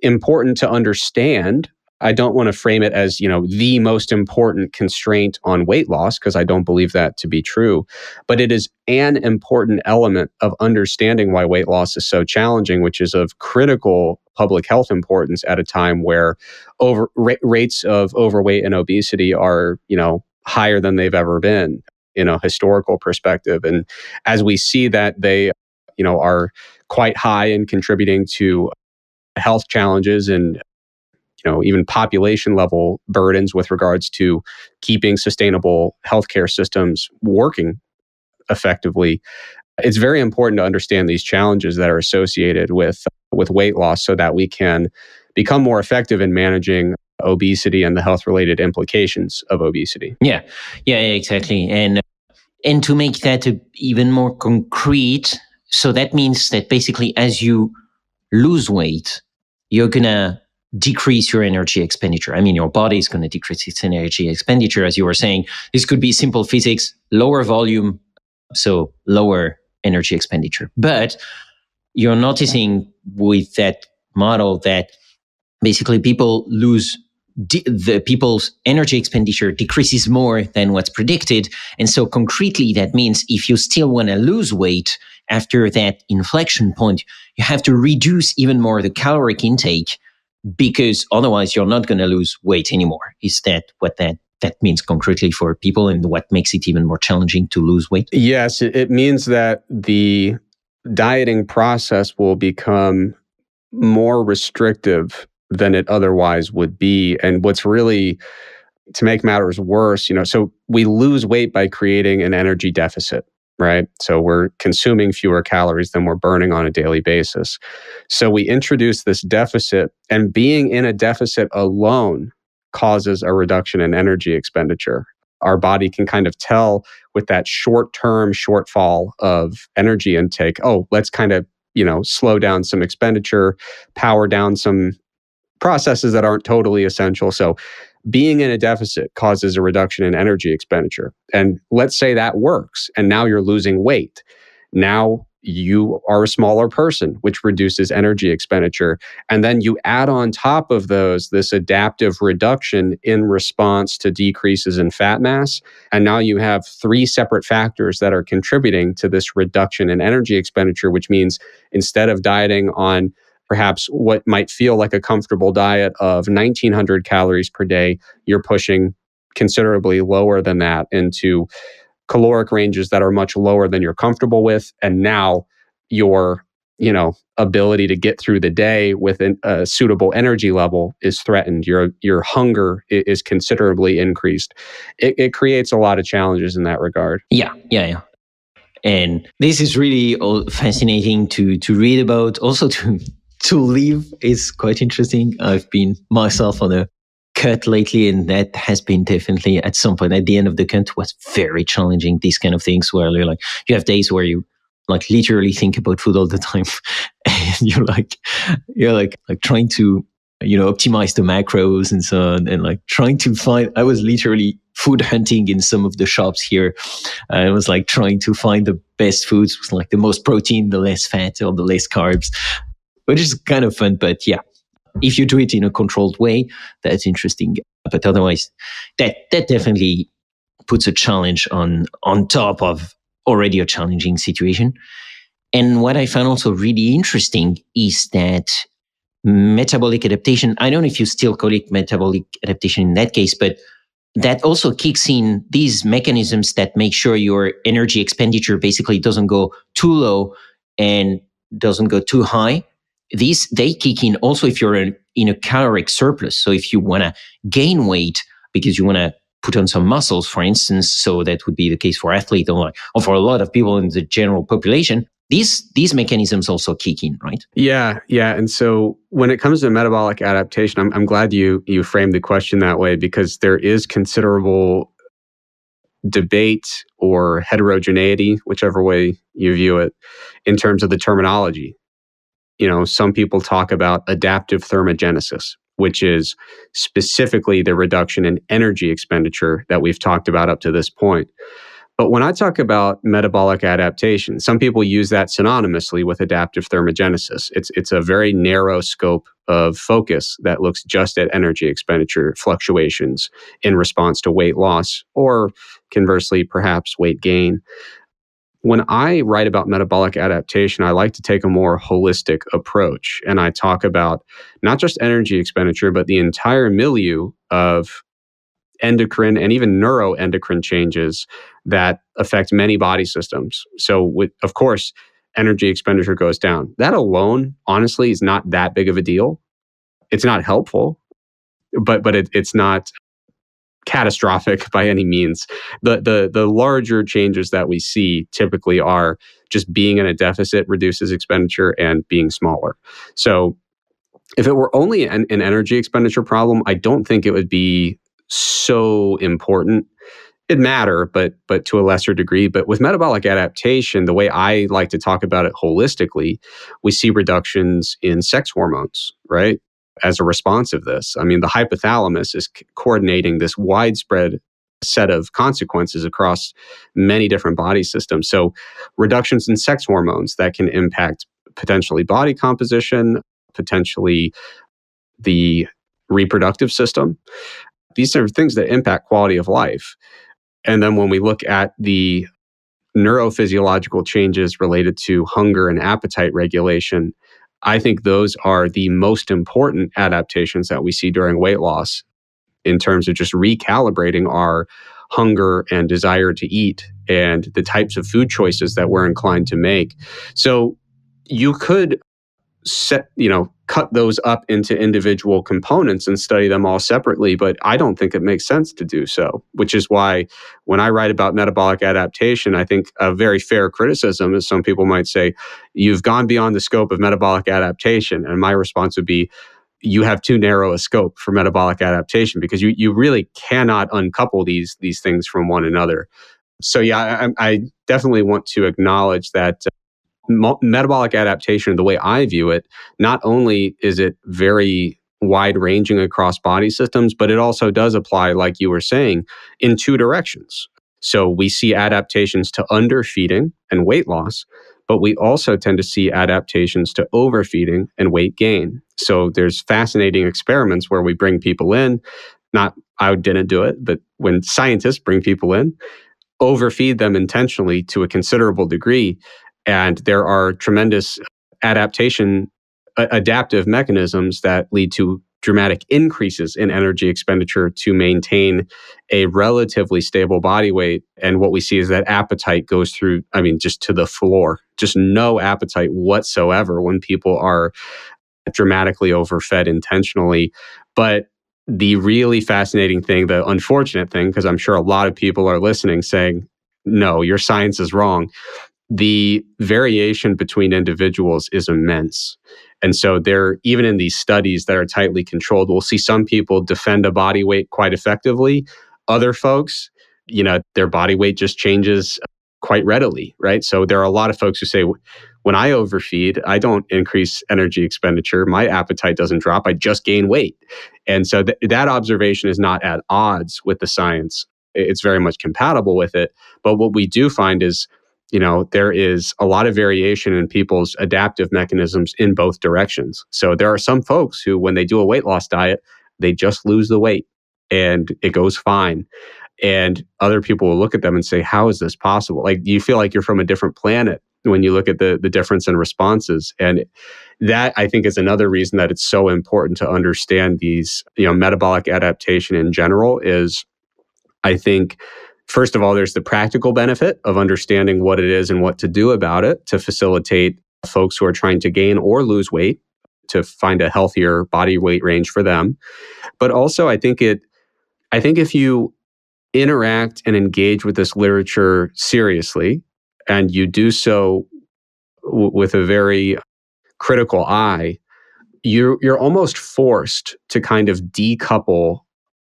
important to understand I don't want to frame it as, you know, the most important constraint on weight loss because I don't believe that to be true, but it is an important element of understanding why weight loss is so challenging, which is of critical public health importance at a time where over ra- rates of overweight and obesity are, you know, higher than they've ever been in a historical perspective. And as we see that they you know are quite high in contributing to health challenges and you know even population level burdens with regards to keeping sustainable healthcare systems working effectively it's very important to understand these challenges that are associated with with weight loss so that we can become more effective in managing obesity and the health related implications of obesity. Yeah yeah exactly. And and to make that even more concrete so that means that basically as you lose weight you're gonna decrease your energy expenditure. I mean, your body is going to decrease its energy expenditure, as you were saying. This could be simple physics, lower volume, so lower energy expenditure. But you're noticing with that model that basically people lose de- the people's energy expenditure decreases more than what's predicted. And so concretely, that means if you still want to lose weight after that inflection point, you have to reduce even more the caloric intake because otherwise you're not going to lose weight anymore. Is that what that that means concretely for people and what makes it even more challenging to lose weight? Yes, it means that the dieting process will become more restrictive than it otherwise would be. And what's really to make matters worse, you know, so we lose weight by creating an energy deficit, right? So we're consuming fewer calories than we're burning on a daily basis. So we introduce this deficit, and being in a deficit alone causes a reduction in energy expenditure. Our body can kind of tell with that short term shortfall of energy intake, oh, let's kind of, you know, slow down some expenditure, power down some processes that aren't totally essential. So being in a deficit causes a reduction in energy expenditure. And let's say that works and now you're losing weight. Now you are a smaller person, which reduces energy expenditure. And then you add on top of those this adaptive reduction in response to decreases in fat mass. And now you have three separate factors that are contributing to this reduction in energy expenditure, which means instead of dieting on perhaps what might feel like a comfortable diet of 1900 calories per day, you're pushing considerably lower than that into caloric ranges that are much lower than you're comfortable with and now your you know ability to get through the day with an, a suitable energy level is threatened. Your your hunger is considerably increased. It, it creates a lot of challenges in that regard. Yeah yeah yeah. And this is really uh, fascinating to to read about also to to live is quite interesting i've been myself on a cut lately, and that has been definitely at some point at the end of the cut was very challenging. These kind of things where you're like, you have days where you like literally think about food all the time, and you're like, you're like like trying to you know optimize the macros and so on, and like trying to find. I was literally food hunting in some of the shops here. I was like trying to find the best foods, like the most protein, the less fat, or the less carbs, which is kind of fun. But yeah, if you do it in a controlled way, that's interesting. But otherwise, that that definitely puts a challenge on on top of already a challenging situation. And what I found also really interesting is that metabolic adaptation, I don't know if you still call it metabolic adaptation in that case, but that also kicks in these mechanisms that make sure your energy expenditure basically doesn't go too low and doesn't go too high these they kick in also if you're in, in a caloric surplus. So if you want to gain weight because you want to put on some muscles, for instance, so that would be the case for athletes or, or for a lot of people in the general population. These these mechanisms also kick in, right? Yeah, yeah. And so when it comes to metabolic adaptation, I'm, I'm glad you you framed the question that way because there is considerable debate or heterogeneity, whichever way you view it, in terms of the terminology you know, some people talk about adaptive thermogenesis, which is specifically the reduction in energy expenditure that we've talked about up to this point. But when I talk about metabolic adaptation, some people use that synonymously with adaptive thermogenesis. It's, it's a very narrow scope of focus that looks just at energy expenditure fluctuations in response to weight loss or conversely, perhaps weight gain when I write about metabolic adaptation, I like to take a more holistic approach. And I talk about not just energy expenditure, but the entire milieu of endocrine and even neuroendocrine changes that affect many body systems. So, with, of course, energy expenditure goes down. That alone, honestly, is not that big of a deal. It's not helpful, but but it, it's not catastrophic by any means. The, the, the larger changes that we see typically are just being in a deficit reduces expenditure and being smaller. So if it were only an, an energy expenditure problem, I don't think it would be so important it matter but but to a lesser degree but with metabolic adaptation the way i like to talk about it holistically we see reductions in sex hormones right as a response of this. I mean, the hypothalamus is coordinating this widespread set of consequences across many different body systems. So, reductions in sex hormones that can impact potentially body composition, potentially the reproductive system. These are things that impact quality of life. And then when we look at the neurophysiological changes related to hunger and appetite regulation, I think those are the most important adaptations that we see during weight loss in terms of just recalibrating our hunger and desire to eat and the types of food choices that we're inclined to make. So you could set, you know, cut those up into individual components and study them all separately, but I don't think it makes sense to do so, which is why when I write about metabolic adaptation, I think a very fair criticism is some people might say, you've gone beyond the scope of metabolic adaptation. And my response would be, you have too narrow a scope for metabolic adaptation because you, you really cannot uncouple these, these things from one another. So yeah, I, I definitely want to acknowledge that uh, metabolic adaptation, the way I view it, not only is it very wide ranging across body systems, but it also does apply, like you were saying, in two directions. So we see adaptations to underfeeding and weight loss, but we also tend to see adaptations to overfeeding and weight gain. So there's fascinating experiments where we bring people in, not I didn't do it, but when scientists bring people in, overfeed them intentionally to a considerable degree and there are tremendous adaptation, adaptive mechanisms that lead to dramatic increases in energy expenditure to maintain a relatively stable body weight. And what we see is that appetite goes through, I mean, just to the floor, just no appetite whatsoever when people are dramatically overfed intentionally. But the really fascinating thing, the unfortunate thing, because I'm sure a lot of people are listening saying, no, your science is wrong, the variation between individuals is immense. And so there, even in these studies that are tightly controlled, we'll see some people defend a body weight quite effectively. Other folks, you know, their body weight just changes quite readily, right? So there are a lot of folks who say, when I overfeed, I don't increase energy expenditure. My appetite doesn't drop. I just gain weight. And so th- that observation is not at odds with the science. It's very much compatible with it. But what we do find is you know, there is a lot of variation in people's adaptive mechanisms in both directions. So there are some folks who, when they do a weight loss diet, they just lose the weight and it goes fine. And other people will look at them and say, How is this possible? Like, you feel like you're from a different planet when you look at the, the difference in responses. And that I think is another reason that it's so important to understand these, you know, metabolic adaptation in general is I think First of all, there's the practical benefit of understanding what it is and what to do about it to facilitate folks who are trying to gain or lose weight to find a healthier body weight range for them. But also, I think it, I think if you interact and engage with this literature seriously, and you do so w- with a very critical eye, you're, you're almost forced to kind of decouple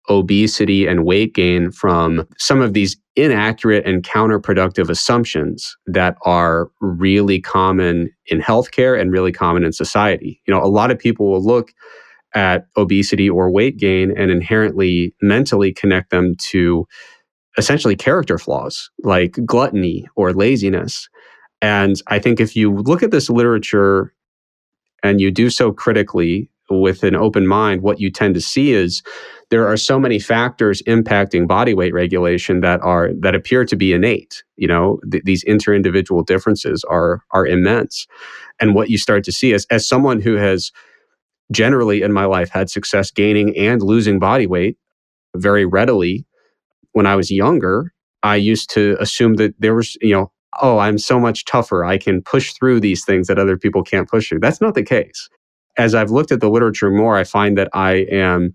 obesity and weight gain from some of these inaccurate and counterproductive assumptions that are really common in healthcare and really common in society. You know, a lot of people will look at obesity or weight gain and inherently mentally connect them to essentially character flaws like gluttony or laziness. And I think if you look at this literature and you do so critically with an open mind, what you tend to see is there are so many factors impacting body weight regulation that are that appear to be innate. You know, th- these interindividual differences are are immense, and what you start to see is as someone who has generally in my life had success gaining and losing body weight very readily when I was younger. I used to assume that there was, you know, oh, I'm so much tougher. I can push through these things that other people can't push through. That's not the case. As I've looked at the literature more, I find that I am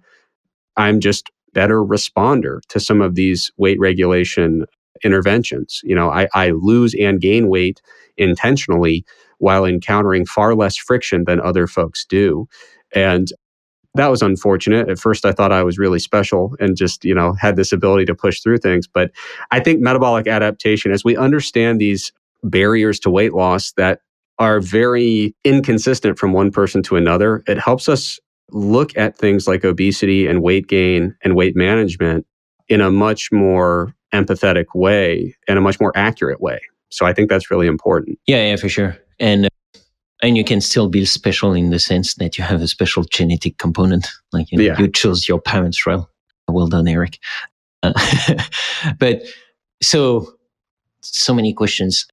I'm just better responder to some of these weight regulation interventions. You know, I, I lose and gain weight intentionally while encountering far less friction than other folks do. And that was unfortunate. At first, I thought I was really special and just, you know, had this ability to push through things. But I think metabolic adaptation, as we understand these barriers to weight loss that are very inconsistent from one person to another, it helps us look at things like obesity and weight gain and weight management in a much more empathetic way and a much more accurate way. So I think that's really important. Yeah, yeah, for sure. And And you can still be special in the sense that you have a special genetic component. Like you, know, Yeah. you chose your parents well. Well done, Eric. Uh, but so, so many questions.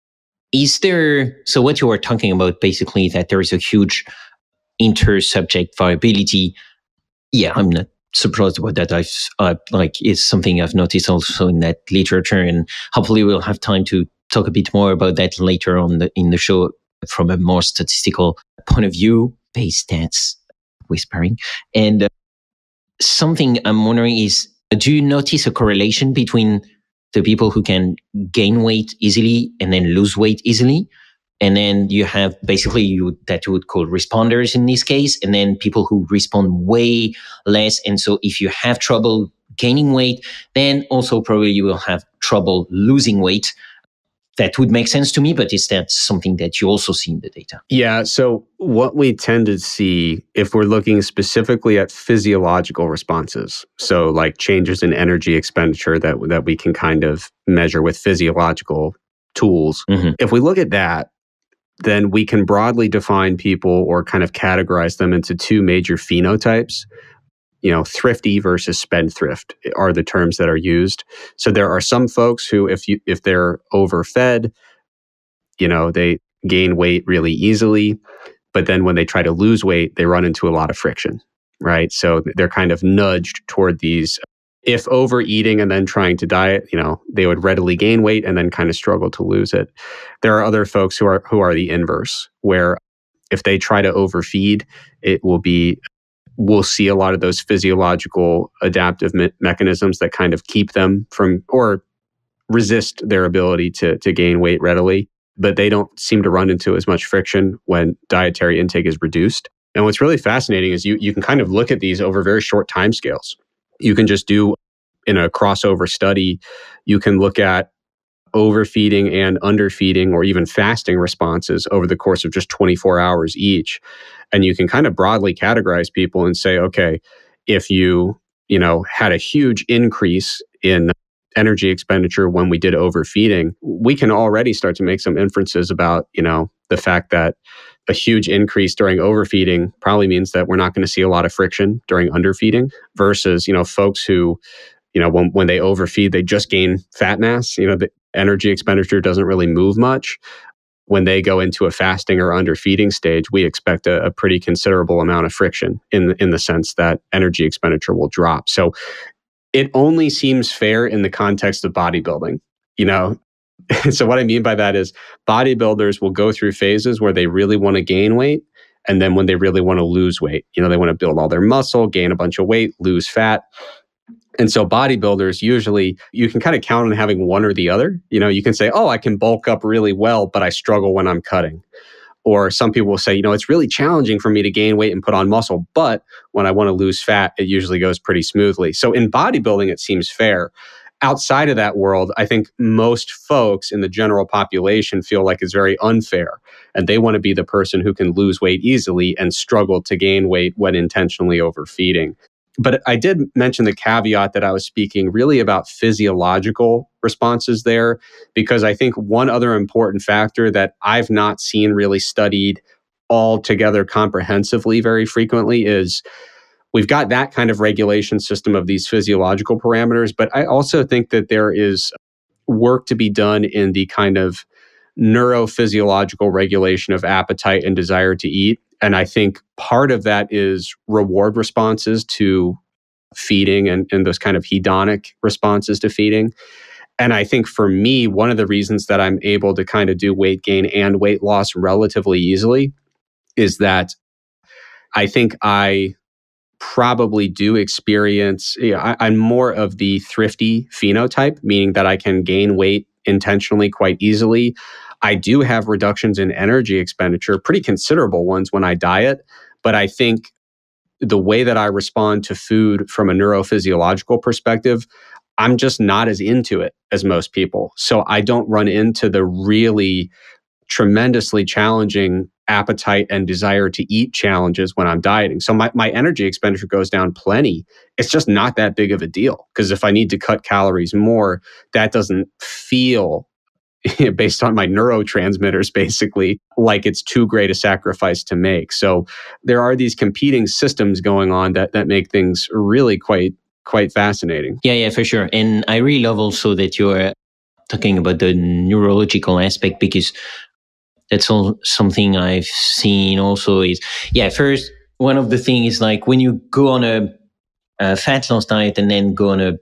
Is there, so what you were talking about basically that there is a huge inter-subject variability. Yeah, I'm not surprised about that. I've, uh, like, it's something I've noticed also in that literature and hopefully we'll have time to talk a bit more about that later on the, in the show from a more statistical point of view, Bayes stats, whispering. And uh, something I'm wondering is, do you notice a correlation between the people who can gain weight easily and then lose weight easily? And then you have basically you that you would call responders in this case, and then people who respond way less. And so if you have trouble gaining weight, then also probably you will have trouble losing weight. That would make sense to me, but is that something that you also see in the data? Yeah. So, what we tend to see if we're looking specifically at physiological responses, so like changes in energy expenditure that, that we can kind of measure with physiological tools, Mhm. if we look at that, then we can broadly define people or kind of categorize them into two major phenotypes. You know, thrifty versus spendthrift are the terms that are used. So there are some folks who, if you if they're overfed, you know, they gain weight really easily, but then when they try to lose weight, they run into a lot of friction, right? So they're kind of nudged toward these. If overeating and then trying to diet, you know, they would readily gain weight and then kind of struggle to lose it. There are other folks who are who are the inverse, where if they try to overfeed, it will be we'll see a lot of those physiological adaptive me- mechanisms that kind of keep them from or resist their ability to to gain weight readily but they don't seem to run into as much friction when dietary intake is reduced. And what's really fascinating is you you can kind of look at these over very short time scales. You can just do in a crossover study, you can look at overfeeding and underfeeding or even fasting responses over the course of just 24 hours each. And you can kind of broadly categorize people and say, okay, if you, you know, had a huge increase in energy expenditure when we did overfeeding, we can already start to make some inferences about, you know, the fact that a huge increase during overfeeding probably means that we're not going to see a lot of friction during underfeeding versus, you know, folks who, you know, when, when they overfeed, they just gain fat mass. You know, the energy expenditure doesn't really move much. When they go into a fasting or underfeeding stage, we expect a, a pretty considerable amount of friction in, in the sense that energy expenditure will drop. So it only seems fair in the context of bodybuilding. You know, so what I mean by that is bodybuilders will go through phases where they really want to gain weight and then when they really want to lose weight. You know, they want to build all their muscle, gain a bunch of weight, lose fat. And so bodybuilders usually you can kind of count on having one or the other. You know, you can say, "Oh, I can bulk up really well, but I struggle when I'm cutting." Or some people will say, you know, it's really challenging for me to gain weight and put on muscle, but when I want to lose fat, it usually goes pretty smoothly. So in bodybuilding, it seems fair. Outside of that world, I think most folks in the general population feel like it's very unfair. And they want to be the person who can lose weight easily and struggle to gain weight when intentionally overfeeding. But I did mention the caveat that I was speaking really about physiological responses there, because I think one other important factor that I've not seen really studied altogether comprehensively very frequently is we've got that kind of regulation system of these physiological parameters. But I also think that there is work to be done in the kind of neurophysiological regulation of appetite and desire to eat. And I think part of that is reward responses to feeding and, and those kind of hedonic responses to feeding. And I think for me, one of the reasons that I'm able to kind of do weight gain and weight loss relatively easily is that I think I probably do experience, you know, I, I'm more of the thrifty phenotype, meaning that I can gain weight intentionally quite easily. I do have reductions in energy expenditure, pretty considerable ones when I diet, but I think the way that I respond to food from a neurophysiological perspective, I'm just not as into it as most people. So I don't run into the really tremendously challenging appetite and desire to eat challenges when I'm dieting. So my, my energy expenditure goes down plenty. It's just not that big of a deal because if I need to cut calories more, that doesn't feel based on my neurotransmitters, basically, like it's too great a sacrifice to make. So there are these competing systems going on that, that make things really quite quite fascinating. Yeah, yeah, for sure. And I really love also that you're talking about the neurological aspect because that's all something I've seen also is yeah, first one of the things is like when you go on a, a fat loss diet and then go on a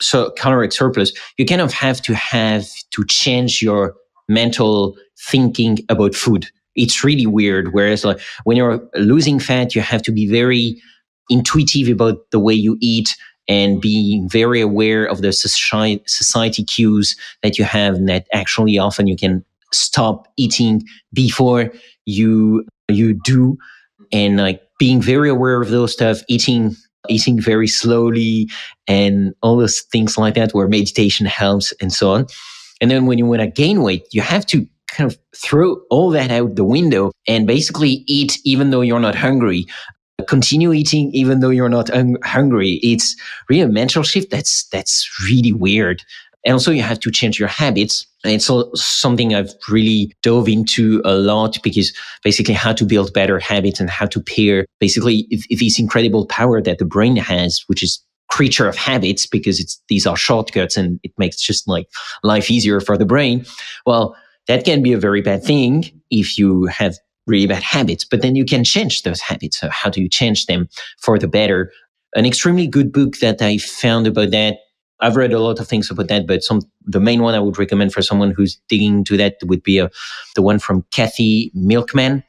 so caloric surplus, you kind of have to have to change your mental thinking about food. It's really weird. Whereas like when you're losing fat, you have to be very intuitive about the way you eat and being very aware of the society, society cues that you have and that actually often you can stop eating before you you do and like being very aware of those stuff eating eating very slowly and all those things like that where meditation helps and so on and then when you want to gain weight you have to kind of throw all that out the window and basically eat even though you're not hungry continue eating even though you're not un- hungry. It's really a mental shift that's that's really weird. And also you have to change your habits. And it's something I've really dove into a lot because basically how to build better habits and how to pair basically this incredible power that the brain has, which is creature of habits because it's these are shortcuts and it makes just like life easier for the brain. Well, that can be a very bad thing if you have really bad habits, but then you can change those habits. So how do you change them for the better? An extremely good book that I found about that. I've read a lot of things about that, but some the main one I would recommend for someone who's digging into that would be a, uh, the one from Katy Milkman,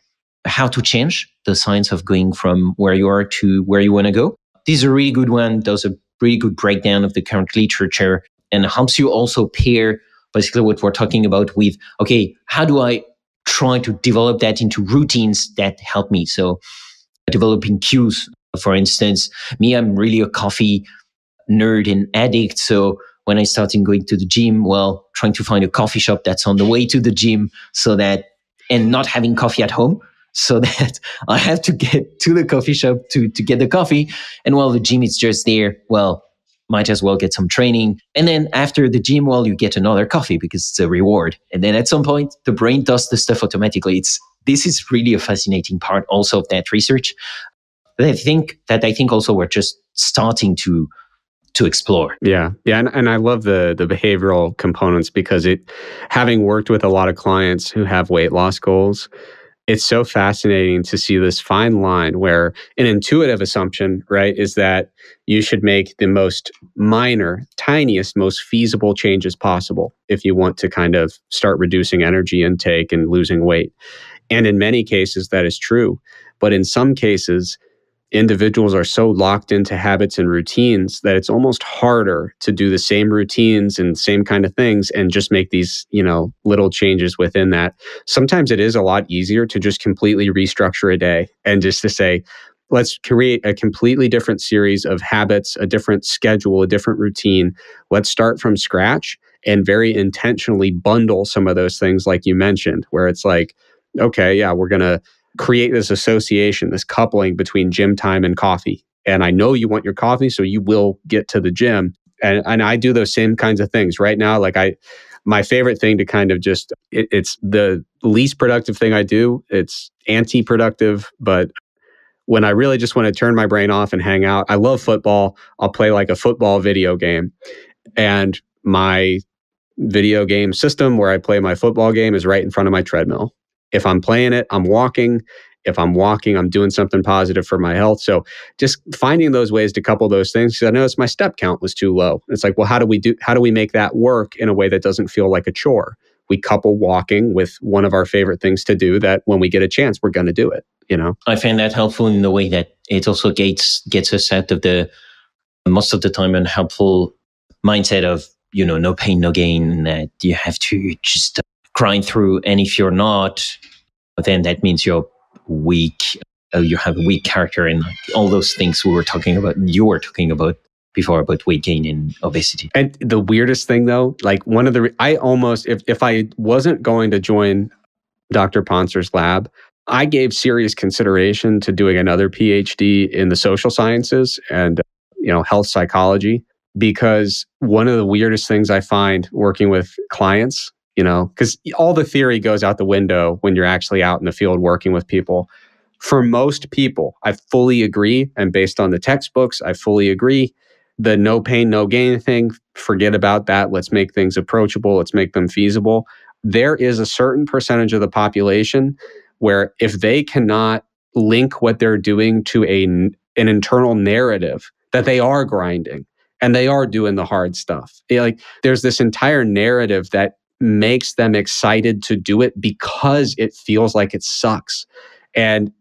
How to Change: The Science of Going from Where You Are to Where You Want to Go. This is a really good one. Does a really good breakdown of the current literature and helps you also pair basically what we're talking about with okay, how do I try to develop that into routines that help me. So developing cues, for instance, me, I'm really a coffee nerd and addict. So when I started going to the gym, well, trying to find a coffee shop that's on the way to the gym so that, and not having coffee at home so that I have to get to the coffee shop to, to get the coffee. And while the gym is just there, well, might as well get some training. And then after the gym, well, you get another coffee because it's a reward. And then at some point, the brain does the stuff automatically. It's this is really a fascinating part also of that research. But I think that I think also we're just starting to to explore. Yeah. Yeah. And, and I love the the behavioral components because it having worked with a lot of clients who have weight loss goals, it's so fascinating to see this fine line where an intuitive assumption, right, is that you should make the most minor, tiniest, most feasible changes possible if you want to kind of start reducing energy intake and losing weight. And in many cases, that is true. But in some cases, individuals are so locked into habits and routines that it's almost harder to do the same routines and same kind of things and just make these you know little changes within that. Sometimes it is a lot easier to just completely restructure a day and just to say let's create a completely different series of habits a different schedule a different routine. Let's start from scratch and very intentionally bundle some of those things like you mentioned where it's like okay yeah we're going to create this association, this coupling between gym time and coffee. And I know you want your coffee, so you will get to the gym. And, and I do those same kinds of things right now. Like I, my favorite thing to kind of just, it, it's the least productive thing I do. It's anti productive, but when I really just want to turn my brain off and hang out, I love football. I'll play like a football video game. And my video game system where I play my football game is right in front of my treadmill. If I'm playing it, I'm walking. If I'm walking, I'm doing something positive for my health. So just finding those ways to couple those things. Because I noticed my step count was too low. It's like, well, how do we do? How do we make that work in a way that doesn't feel like a chore? We couple walking with one of our favorite things to do. That when we get a chance, we're going to do it. You know, I find that helpful in the way that it also gets gets us out of the most of the time unhelpful mindset of you know no pain no gain that you have to just grind through. And if you're not, then that means you're weak. Uh, you have a weak character and all those things we were talking about. You were talking about before about weight gain and obesity. And the weirdest thing though, like one of the, I almost, if, if I wasn't going to join Dr. Pontzer's lab, I gave serious consideration to doing another PhD in the social sciences and, you know, health psychology because one of the weirdest things I find working with clients you know, because all the theory goes out the window when you're actually out in the field working with people. For most people, I fully agree. And based on the textbooks, I fully agree. The no pain, no gain thing, forget about that. Let's make things approachable. Let's make them feasible. There is a certain percentage of the population where if they cannot link what they're doing to a, an internal narrative that they are grinding and they are doing the hard stuff. Like there's this entire narrative that makes them excited to do it because it feels like it sucks. And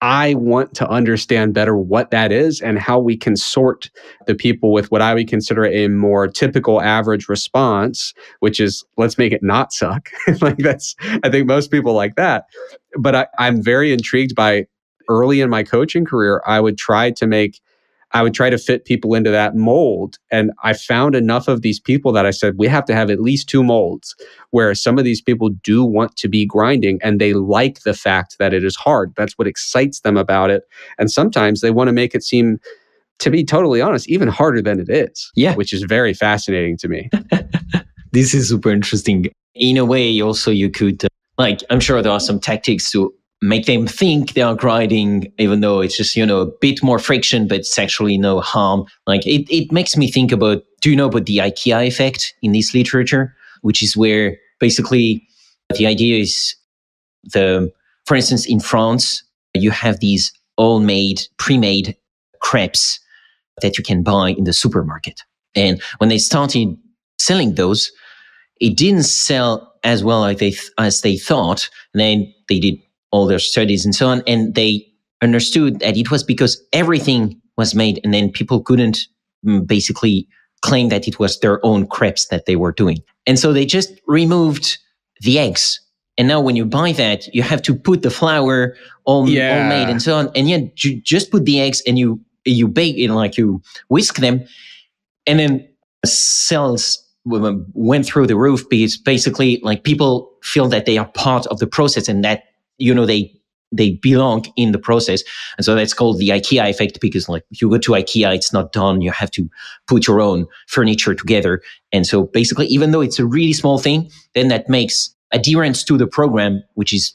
I want to understand better what that is and how we can sort the people with what I would consider a more typical average response, which is let's make it not suck. like that's, I think most people like that. But I, I'm very intrigued by early in my coaching career, I would try to make I would try to fit people into that mold. And I found enough of these people that I said, we have to have at least two molds where some of these people do want to be grinding and they like the fact that it is hard. That's what excites them about it. And sometimes they want to make it seem, to be totally honest, even harder than it is. Yeah. Which is very fascinating to me. this is super interesting. In a way, also, you could, uh, like, I'm sure there are some tactics to make them think they are grinding, even though it's just, you know, a bit more friction, but it's actually no harm. Like it, it makes me think about, do you know about the IKEA effect in this literature, which is where basically the idea is the, for instance, in France, you have these all made, pre-made crepes that you can buy in the supermarket. And when they started selling those, it didn't sell as well as they, as they thought. And then they did all their studies and so on. And they understood that it was because everything was made and then people couldn't mm, basically claim that it was their own crepes that they were doing. And so they just removed the eggs. And now when you buy that, you have to put the flour all, yeah. all made and so on. And yet you just put the eggs and you, you bake it like you whisk them and then cells went through the roof because basically like people feel that they are part of the process and that you know they they belong in the process. And so that's called the ikea effect because like if you go to ikea it's not done. You have to put your own furniture together. And so basically even though it's a really small thing then that makes adherence to the program which is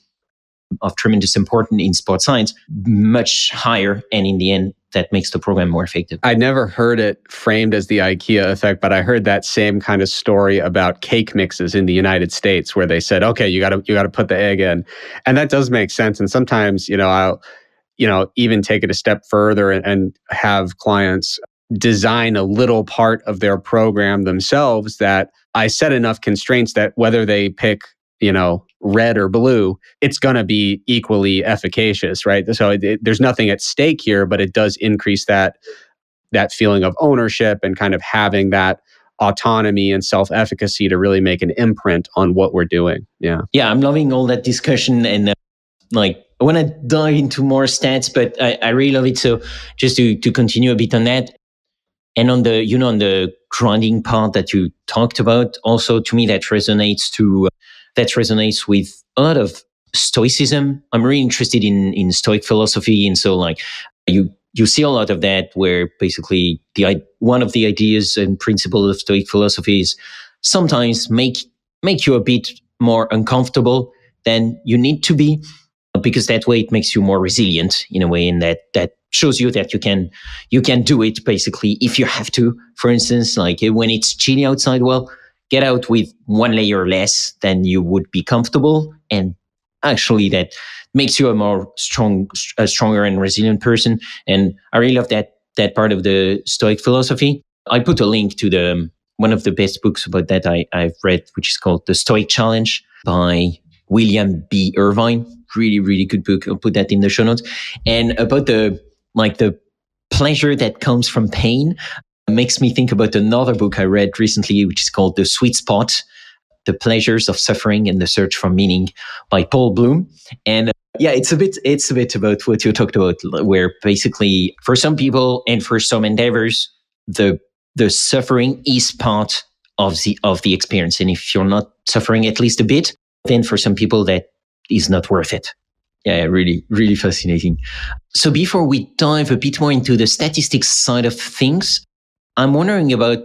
of tremendous importance in sports science much higher. And in the end that makes the program more effective. I never heard it framed as the IKEA effect, but I heard that same kind of story about cake mixes in the United States where they said, "Okay, you got to you got to put the egg in." And that does make sense and sometimes, you know, I'll you know, even take it a step further and, and have clients design a little part of their program themselves that I set enough constraints that whether they pick you know, red or blue, it's going to be equally efficacious, right? So it, it, there's nothing at stake here, but it does increase that that feeling of ownership and kind of having that autonomy and self-efficacy to really make an imprint on what we're doing. Yeah. Yeah, I'm loving all that discussion and uh, like I want to dive into more stats, but I, I really love it. So just to to continue a bit on that, and on the you know on the grinding part that you talked about, also to me that resonates to that resonates with a lot of stoicism. I'm really interested in in stoic philosophy, and so like you you see a lot of that where basically the one of the ideas and principles of stoic philosophy is sometimes make make you a bit more uncomfortable than you need to be because that way it makes you more resilient in a way and that that shows you that you can you can do it basically if you have to for instance like when it's chilly outside well get out with one layer less than you would be comfortable. And actually that makes you a more strong, a stronger and resilient person. And I really love that, that part of the Stoic philosophy. I put a link to the, um, one of the best books about that I, I've read, which is called The Stoic Challenge by William B. Irvine. Really, really good book. I'll put that in the show notes. And about the, like the pleasure that comes from pain makes me think about another book I read recently, which is called The Sweet Spot The Pleasures of Suffering and the Search for Meaning by Paul Bloom. And uh, yeah, it's a bit, it's a bit about what you talked about, where basically for some people and for some endeavors, the, the suffering is part of the, of the experience. And if you're not suffering at least a bit, then for some people that is not worth it. Yeah, really, really fascinating. So before we dive a bit more into the statistics side of things, I'm wondering about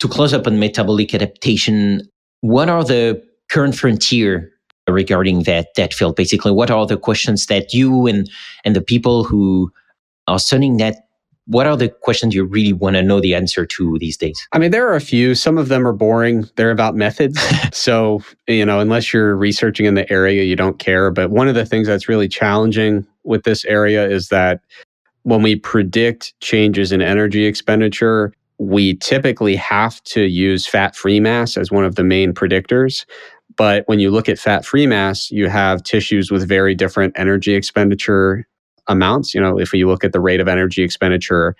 to close up on metabolic adaptation. What are the current frontier regarding that that field basically what are the questions that you and and the people who are studying that what are the questions you really want to know the answer to these days? I mean, there are a few. Some of them are boring. They're about methods. so, you know, unless you're researching in the area, you don't care. But one of the things that's really challenging with this area is that when we predict changes in energy expenditure, we typically have to use fat free mass as one of the main predictors. But when you look at fat free mass, you have tissues with very different energy expenditure amounts. You know, if you look at the rate of energy expenditure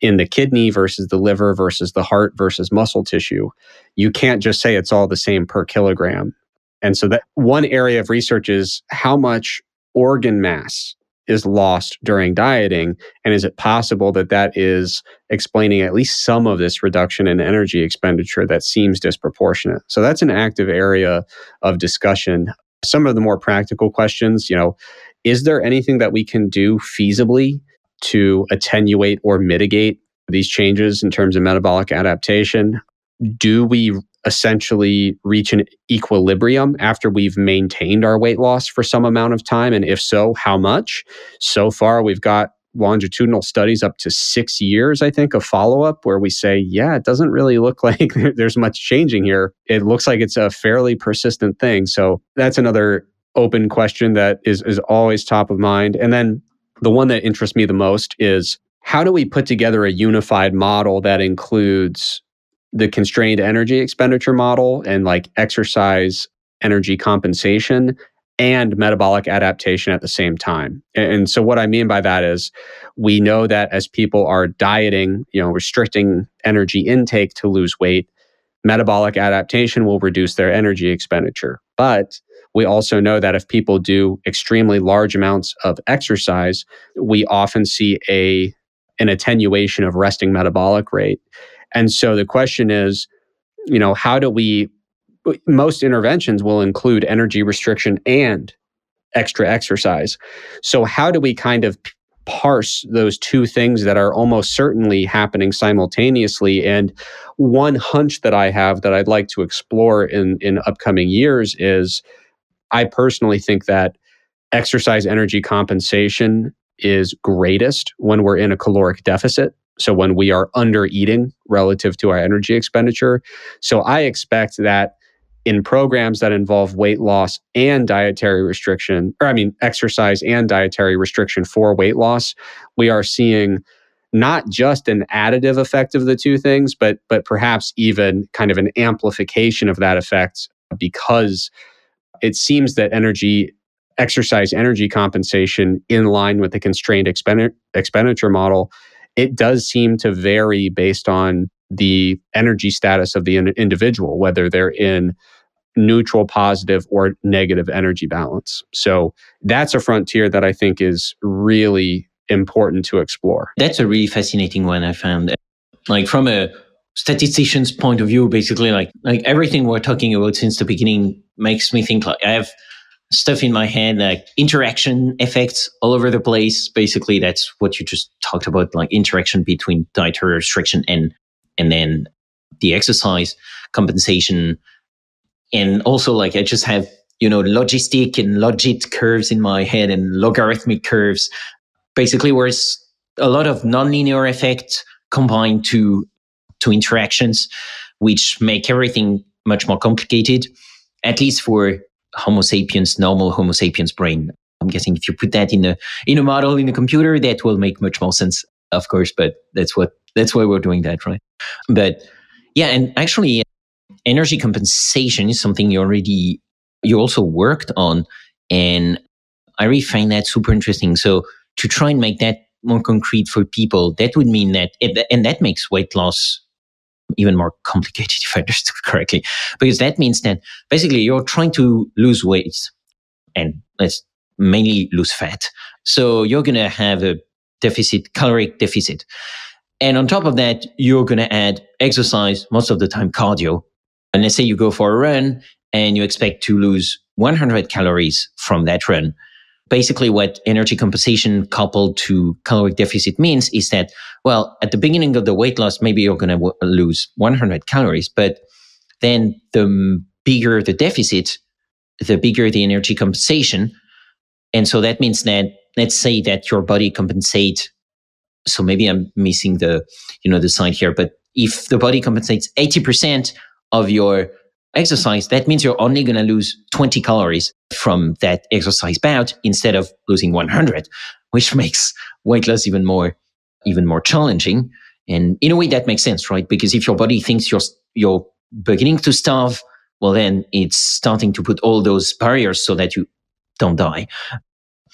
in the kidney versus the liver versus the heart versus muscle tissue, you can't just say it's all the same per kilogram. And so that one area of research is how much organ mass is lost during dieting? And is it possible that that is explaining at least some of this reduction in energy expenditure that seems disproportionate? So that's an active area of discussion. Some of the more practical questions you know is there anything that we can do feasibly to attenuate or mitigate these changes in terms of metabolic adaptation? Do we essentially reach an equilibrium after we've maintained our weight loss for some amount of time? And if so, how much? So far, we've got longitudinal studies up to six years, I think, of follow up where we say, yeah, it doesn't really look like there's much changing here. It looks like it's a fairly persistent thing. So that's another open question that is, is always top of mind. And then the one that interests me the most is how do we put together a unified model that includes the constrained energy expenditure model and like exercise energy compensation and metabolic adaptation at the same time. And so what I mean by that is we know that as people are dieting, you know, restricting energy intake to lose weight, metabolic adaptation will reduce their energy expenditure. But we also know that if people do extremely large amounts of exercise, we often see a an attenuation of resting metabolic rate. And so the question is, you know, how do we most interventions will include energy restriction and extra exercise. So how do we kind of parse those two things that are almost certainly happening simultaneously and one hunch that I have that I'd like to explore in in upcoming years is I personally think that exercise energy compensation is greatest when we're in a caloric deficit. So when we are under eating relative to our energy expenditure. So I expect that in programs that involve weight loss and dietary restriction, or I mean, exercise and dietary restriction for weight loss, we are seeing not just an additive effect of the two things, but but perhaps even kind of an amplification of that effect because it seems that energy exercise energy compensation in line with the constrained expenditure model it does seem to vary based on the energy status of the in- individual whether they're in neutral positive or negative energy balance. So that's a frontier that i think is really important to explore. That's a really fascinating one i found. Like from a statistician's point of view, basically like like everything we're talking about since the beginning makes me think like I have stuff in my head like interaction effects all over the place. Basically, that's what you just talked about, like interaction between dietary restriction and and then the exercise compensation. And also like I just have, you know, logistic and logit curves in my head and logarithmic curves. Basically, where it's a lot of nonlinear effects combined to to interactions, which make everything much more complicated, at least for Homo sapiens, normal Homo sapiens brain. I'm guessing if you put that in a in a model in a computer, that will make much more sense, of course. But that's what that's why we're doing that, right? But yeah, and actually, energy compensation is something you already you also worked on, and I really find that super interesting. So to try and make that more concrete for people, that would mean that, and that makes weight loss even more complicated if I understood correctly, because that means that basically you're trying to lose weight and let's mainly lose fat. So you're going to have a deficit, caloric deficit. And on top of that, you're going to add exercise, most of the time cardio. And let's say you go for a run and you expect to lose 100 calories from that run basically what energy compensation coupled to caloric deficit means is that, well, at the beginning of the weight loss, maybe you're going to w- lose 100 calories, but then the bigger the deficit, the bigger the energy compensation. And so that means that let's say that your body compensate. So maybe I'm missing the, you know, the sign here, but if the body compensates 80% of your exercise, that means you're only going to lose 20 calories from that exercise bout instead of losing 100, which makes weight loss even more, even more challenging. And in a way that makes sense, right? Because if your body thinks you're, you're beginning to starve, well, then it's starting to put all those barriers so that you don't die.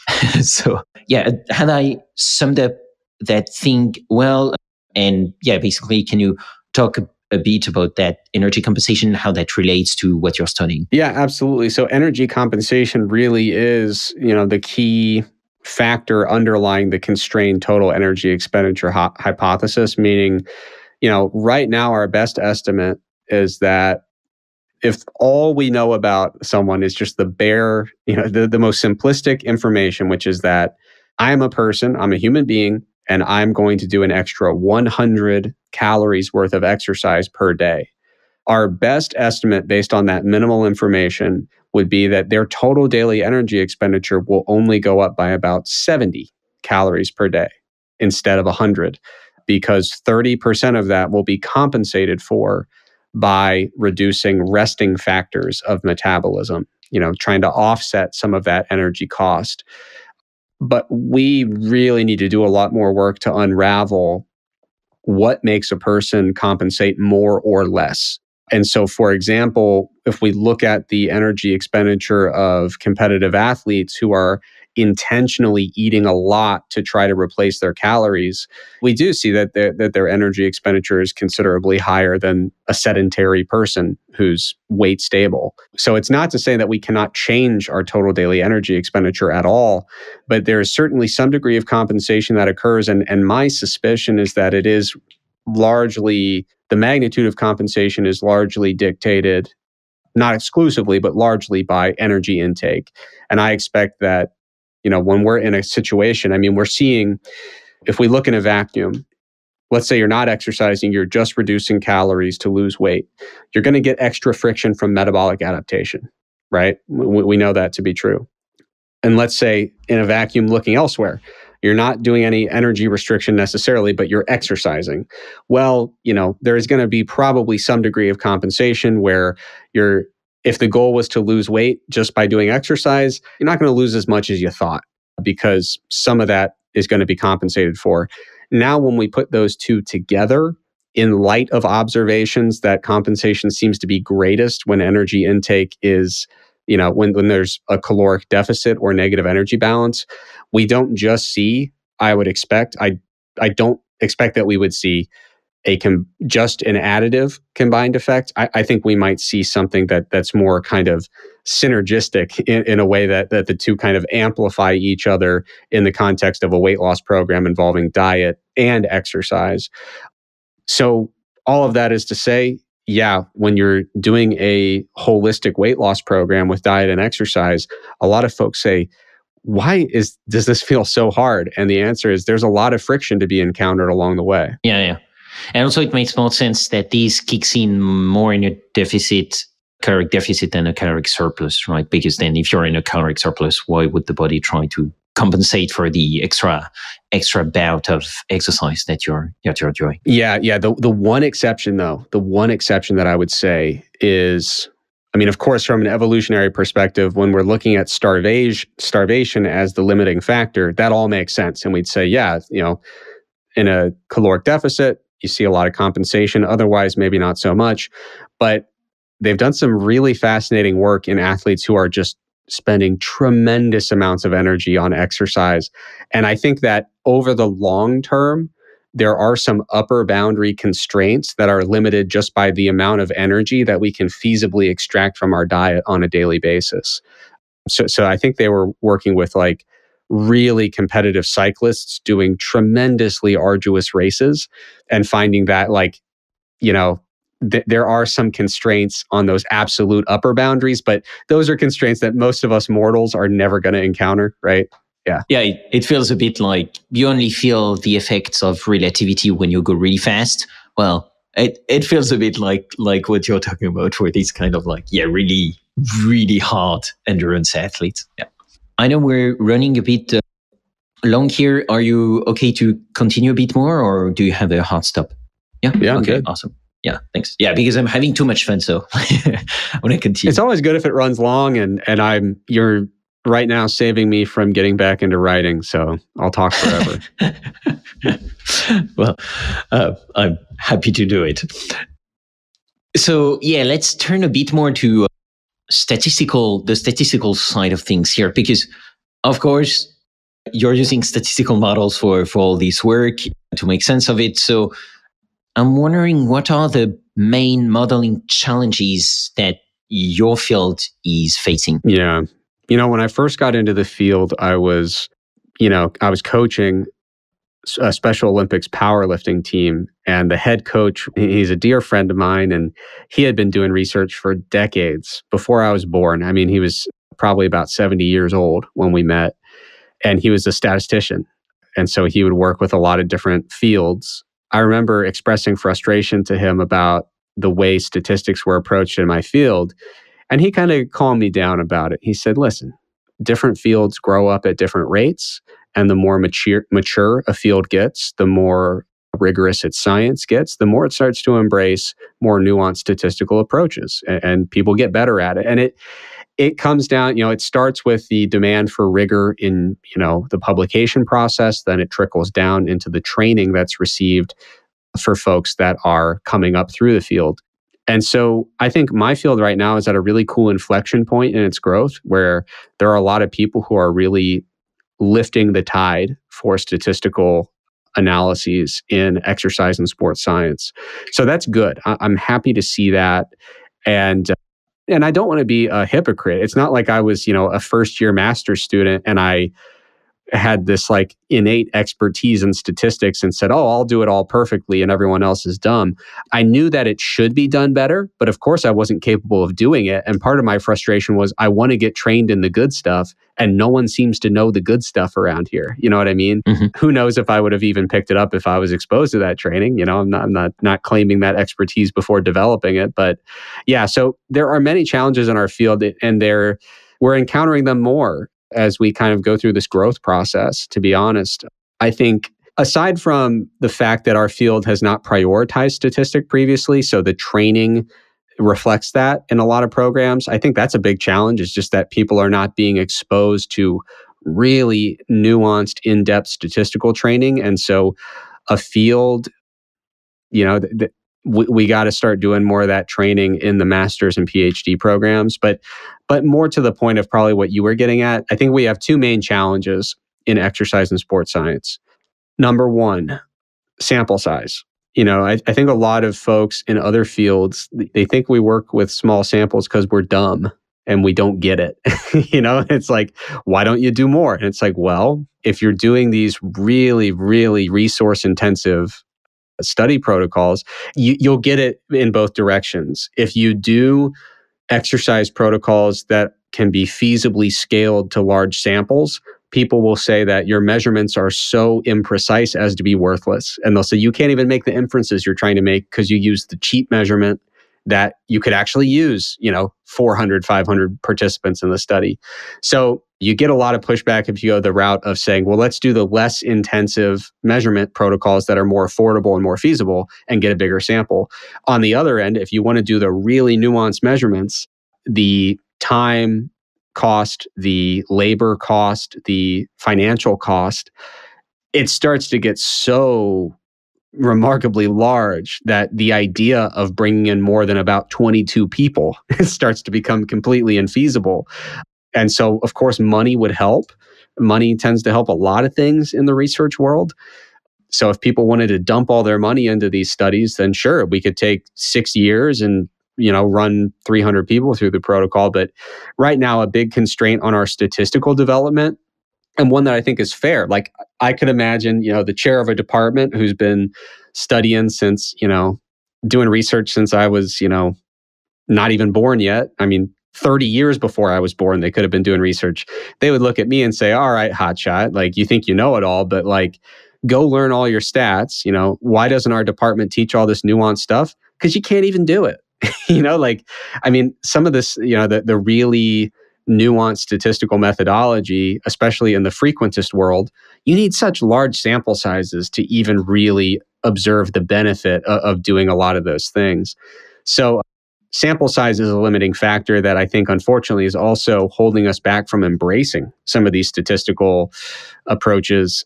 so yeah, had I summed up that thing well, and yeah, basically, can you talk a bit about that energy compensation, how that relates to what you're studying? Yeah, absolutely. So energy compensation really is, you know, the key factor underlying the constrained total energy expenditure ho- hypothesis, meaning, you know, right now our best estimate is that if all we know about someone is just the bare, you know, the, the most simplistic information, which is that I'm a person, I'm a human being, and I'm going to do an extra 100 calories worth of exercise per day. Our best estimate based on that minimal information would be that their total daily energy expenditure will only go up by about 70 calories per day instead of 100 because 30% of that will be compensated for by reducing resting factors of metabolism, you know, trying to offset some of that energy cost. But we really need to do a lot more work to unravel what makes a person compensate more or less. And so, for example, if we look at the energy expenditure of competitive athletes who are intentionally eating a lot to try to replace their calories, we do see that their, that their energy expenditure is considerably higher than a sedentary person who's weight stable. So it's not to say that we cannot change our total daily energy expenditure at all, but there is certainly some degree of compensation that occurs. And, and my suspicion is that it is largely the magnitude of compensation is largely dictated not exclusively but largely by energy intake and i expect that you know, when we're in a situation, I mean, we're seeing, if we look in a vacuum, let's say you're not exercising, you're just reducing calories to lose weight, you're going to get extra friction from metabolic adaptation, right? We, we know that to be true. And let's say in a vacuum looking elsewhere, you're not doing any energy restriction necessarily, but you're exercising. Well, you know, there is going to be probably some degree of compensation where you're if the goal was to lose weight just by doing exercise, you're not going to lose as much as you thought because some of that is going to be compensated for. Now, when we put those two together, in light of observations that compensation seems to be greatest when energy intake is, you know, when, when there's a caloric deficit or negative energy balance, we don't just see, I would expect, I, I don't expect that we would see a com- just an additive combined effect, I, I, think we might see something that that's more kind of synergistic in, in, a way that that the two kind of amplify each other in the context of a weight loss program involving diet and exercise. So all of that is to say, yeah, when you're doing a holistic weight loss program with diet and exercise, a lot of folks say, why is does this feel so hard? And the answer is there's a lot of friction to be encountered along the way. Yeah, yeah. And also, it makes more sense that these kicks in more in a deficit, caloric deficit than a caloric surplus, right? Because then, if you're in a caloric surplus, why would the body try to compensate for the extra extra bout of exercise that you're that you're doing? Yeah, yeah. The the one exception, though, the one exception that I would say is I mean, of course, from an evolutionary perspective, when we're looking at starvation, starvation as the limiting factor, that all makes sense. And we'd say, yeah, you know, in a caloric deficit, you see a lot of compensation. Otherwise, maybe not so much. But they've done some really fascinating work in athletes who are just spending tremendous amounts of energy on exercise. And I think that over the long term, there are some upper boundary constraints that are limited just by the amount of energy that we can feasibly extract from our diet on a daily basis. So, so I think they were working with like really competitive cyclists doing tremendously arduous races and finding that like you know th- there are some constraints on those absolute upper boundaries but those are constraints that most of us mortals are never going to encounter right? Yeah. Yeah it, feels a bit like you only feel the effects of relativity when you go really fast. Well it it feels a bit like like what you're talking about for these kind of like yeah really really hard endurance athletes. Yeah, I know we're running a bit uh, long here. Are you okay to continue a bit more, or do you have a hard stop? Yeah, Yeah, okay, awesome. Yeah, thanks. Yeah, because I'm having too much fun, so I want to continue. It's always good if it runs long, and and I'm you're right now saving me from getting back into writing, so I'll talk forever. well, uh, I'm happy to do it. So yeah, let's turn a bit more to uh, statistical, the statistical side of things here, because of course you're using statistical models for for all this work to make sense of it. So I'm wondering what are the main modeling challenges that your field is facing. Yeah. You know, when I first got into the field, I was, you know, I was coaching a Special Olympics powerlifting team, and the head coach, he's a dear friend of mine, and he had been doing research for decades before I was born. I mean, he was probably about 70 years old when we met, and he was a statistician. And so he would work with a lot of different fields. I remember expressing frustration to him about the way statistics were approached in my field. And he kind of calmed me down about it. He said, listen, different fields grow up at different rates. And the more mature, mature a field gets, the more rigorous its science gets, the more it starts to embrace more nuanced statistical approaches. And, and people get better at it. And it, it comes down, you know, it starts with the demand for rigor in, you know, the publication process. Then it trickles down into the training that's received for folks that are coming up through the field. And so I think my field right now is at a really cool inflection point in its growth where there are a lot of people who are really lifting the tide for statistical analyses in exercise and sports science. So that's good. I- I'm happy to see that. And and I don't want to be a hypocrite. It's not like I was, you know, a first year master's student and I had this like innate expertise in statistics and said, "Oh, I'll do it all perfectly and everyone else is dumb." I knew that it should be done better, but of course I wasn't capable of doing it. And part of my frustration was I want to get trained in the good stuff and no one seems to know the good stuff around here. You know what I mean? Mhm. Who knows if I would have even picked it up if I was exposed to that training, you know, I'm not I'm not not claiming that expertise before developing it, but yeah, so there are many challenges in our field and they're we're encountering them more as we kind of go through this growth process, to be honest. I think aside from the fact that our field has not prioritized statistic previously, so the training reflects that in a lot of programs, I think that's a big challenge, is just that people are not being exposed to really nuanced, in depth statistical training. And so a field, you know, th- we, we got to start doing more of that training in the master's and PhD programs. But but more to the point of probably what you were getting at, I think we have two main challenges in exercise and sports science. Number one, sample size. You know, I, I think a lot of folks in other fields they think we work with small samples because we're dumb and we don't get it. you know, it's like, why don't you do more? And it's like, well, if you're doing these really, really resource intensive study protocols, you, you'll get it in both directions. If you do exercise protocols that can be feasibly scaled to large samples, people will say that your measurements are so imprecise as to be worthless. And they'll say you can't even make the inferences you're trying to make because you use the cheap measurement that you could actually use, you know, 400, 500 participants in the study. So you get a lot of pushback if you go the route of saying, well, let's do the less intensive measurement protocols that are more affordable and more feasible and get a bigger sample. On the other end, if you want to do the really nuanced measurements, the time cost, the labor cost, the financial cost, it starts to get so remarkably large that the idea of bringing in more than about 22 people starts to become completely infeasible. And so, of course, money would help. Money tends to help a lot of things in the research world. So, if people wanted to dump all their money into these studies, then sure, we could take six years and you know run 300 people through the protocol. But right now, a big constraint on our statistical development and one that I think is fair. Like I could imagine, you know, the chair of a department who's been studying since, you know, doing research since I was, you know, not even born yet. I mean, 30 years before I was born, they could have been doing research. They would look at me and say, All right, hotshot, like you think you know it all, but like go learn all your stats. You know, why doesn't our department teach all this nuanced stuff? Because you can't even do it. you know, like, I mean, some of this, you know, the, the really nuanced statistical methodology, especially in the frequentist world, you need such large sample sizes to even really observe the benefit of, of doing a lot of those things. So, sample size is a limiting factor that I think, unfortunately, is also holding us back from embracing some of these statistical approaches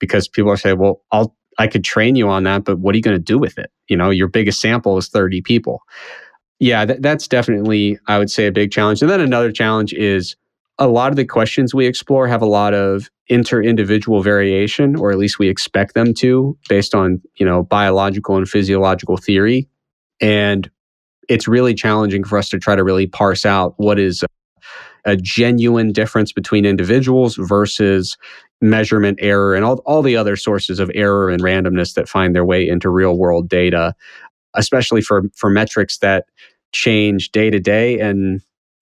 because people are saying, well, I'll I could train you on that, but what are you going to do with it? You know, your biggest sample is 30 people. Yeah, th- that's definitely, I would say, a big challenge. And then another challenge is a lot of the questions we explore have a lot of inter-individual variation, or at least we expect them to, based on you know biological and physiological theory. And it's really challenging for us to try to really parse out what is a genuine difference between individuals versus measurement error and all, all the other sources of error and randomness that find their way into real world data, especially for, for metrics that change day to day. And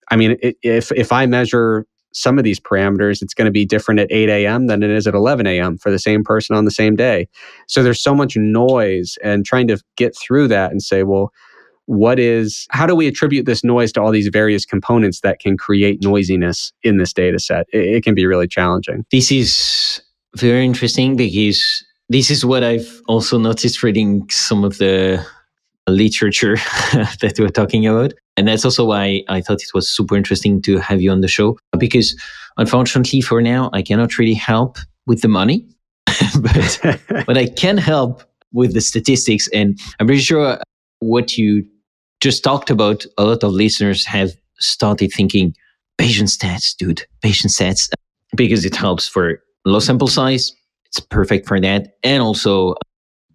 I mean, if, if I measure some of these parameters, it's going to be different at 8 a.m. than it is at 11 a.m. for the same person on the same day. So there's so much noise and trying to get through that and say, well, what is how do we attribute this noise to all these various components that can create noisiness in this data set it, it, can be really challenging this is very interesting because this is what i've also noticed reading some of the literature that we're talking about and that's also why i thought it was super interesting to have you on the show because unfortunately for now i cannot really help with the money but but i can help with the statistics and i'm pretty sure what you just talked about, a lot of listeners have started thinking Bayesian stats, dude, Bayesian stats, because it helps for low sample size. It's perfect for that. And also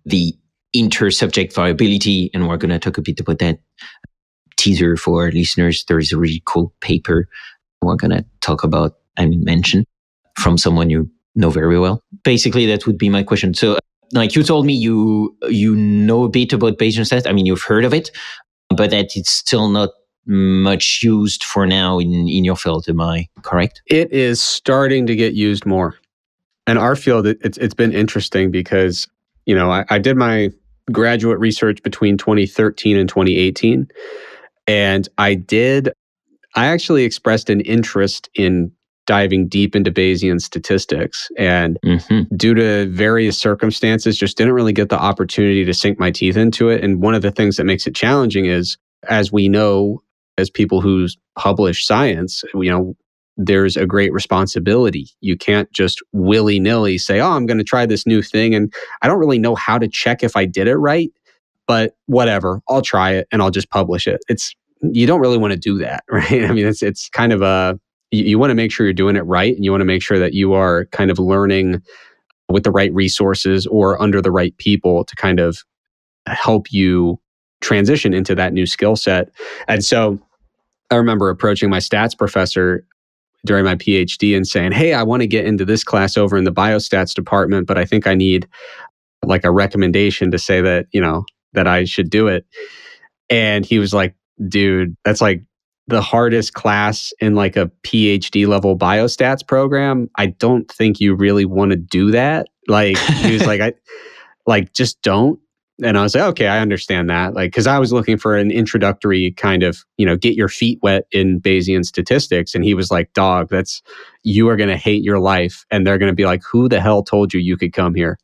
the inter-subject variability. And we're going to talk a bit about that teaser for listeners. There is a really cool paper we're going to talk about and mention from someone you know very well. Basically, that would be my question. So, like you told me, you you know a bit about Bayesian stats. I mean, you've heard of it, but that it's still not much used for now in, in your field. Am I correct? It is starting to get used more. In our field, it, it's, it's been interesting because, you know, I, I did my graduate research between 2013 and 2018. And I did, I actually expressed an interest in diving deep into Bayesian statistics. And mm-hmm. due to various circumstances, just didn't really get the opportunity to sink my teeth into it. And one of the things that makes it challenging is, as we know, as people who publish science, you know, there's a great responsibility. You can't just willy nilly say, oh, I'm going to try this new thing. And I don't really know how to check if I did it right, but whatever, I'll try it and I'll just publish it. It's, you don't really want to do that, right? I mean, it's, it's kind of a, you, you want to make sure you're doing it right and you want to make sure that you are kind of learning with the right resources or under the right people to kind of help you transition into that new skill set. And so I remember approaching my stats professor during my PhD and saying, Hey, I want to get into this class over in the biostats department, but I think I need like a recommendation to say that, you know, that I should do it. And he was like, Dude, that's like the hardest class in like a PhD level biostats program, I don't think you really want to do that. Like he was like, I like just don't. And I was like, okay, I understand that. Like, cause I was looking for an introductory kind of, you know, get your feet wet in Bayesian statistics. And he was like, dog, that's, you are going to hate your life. And they're going to be like, who the hell told you you could come here?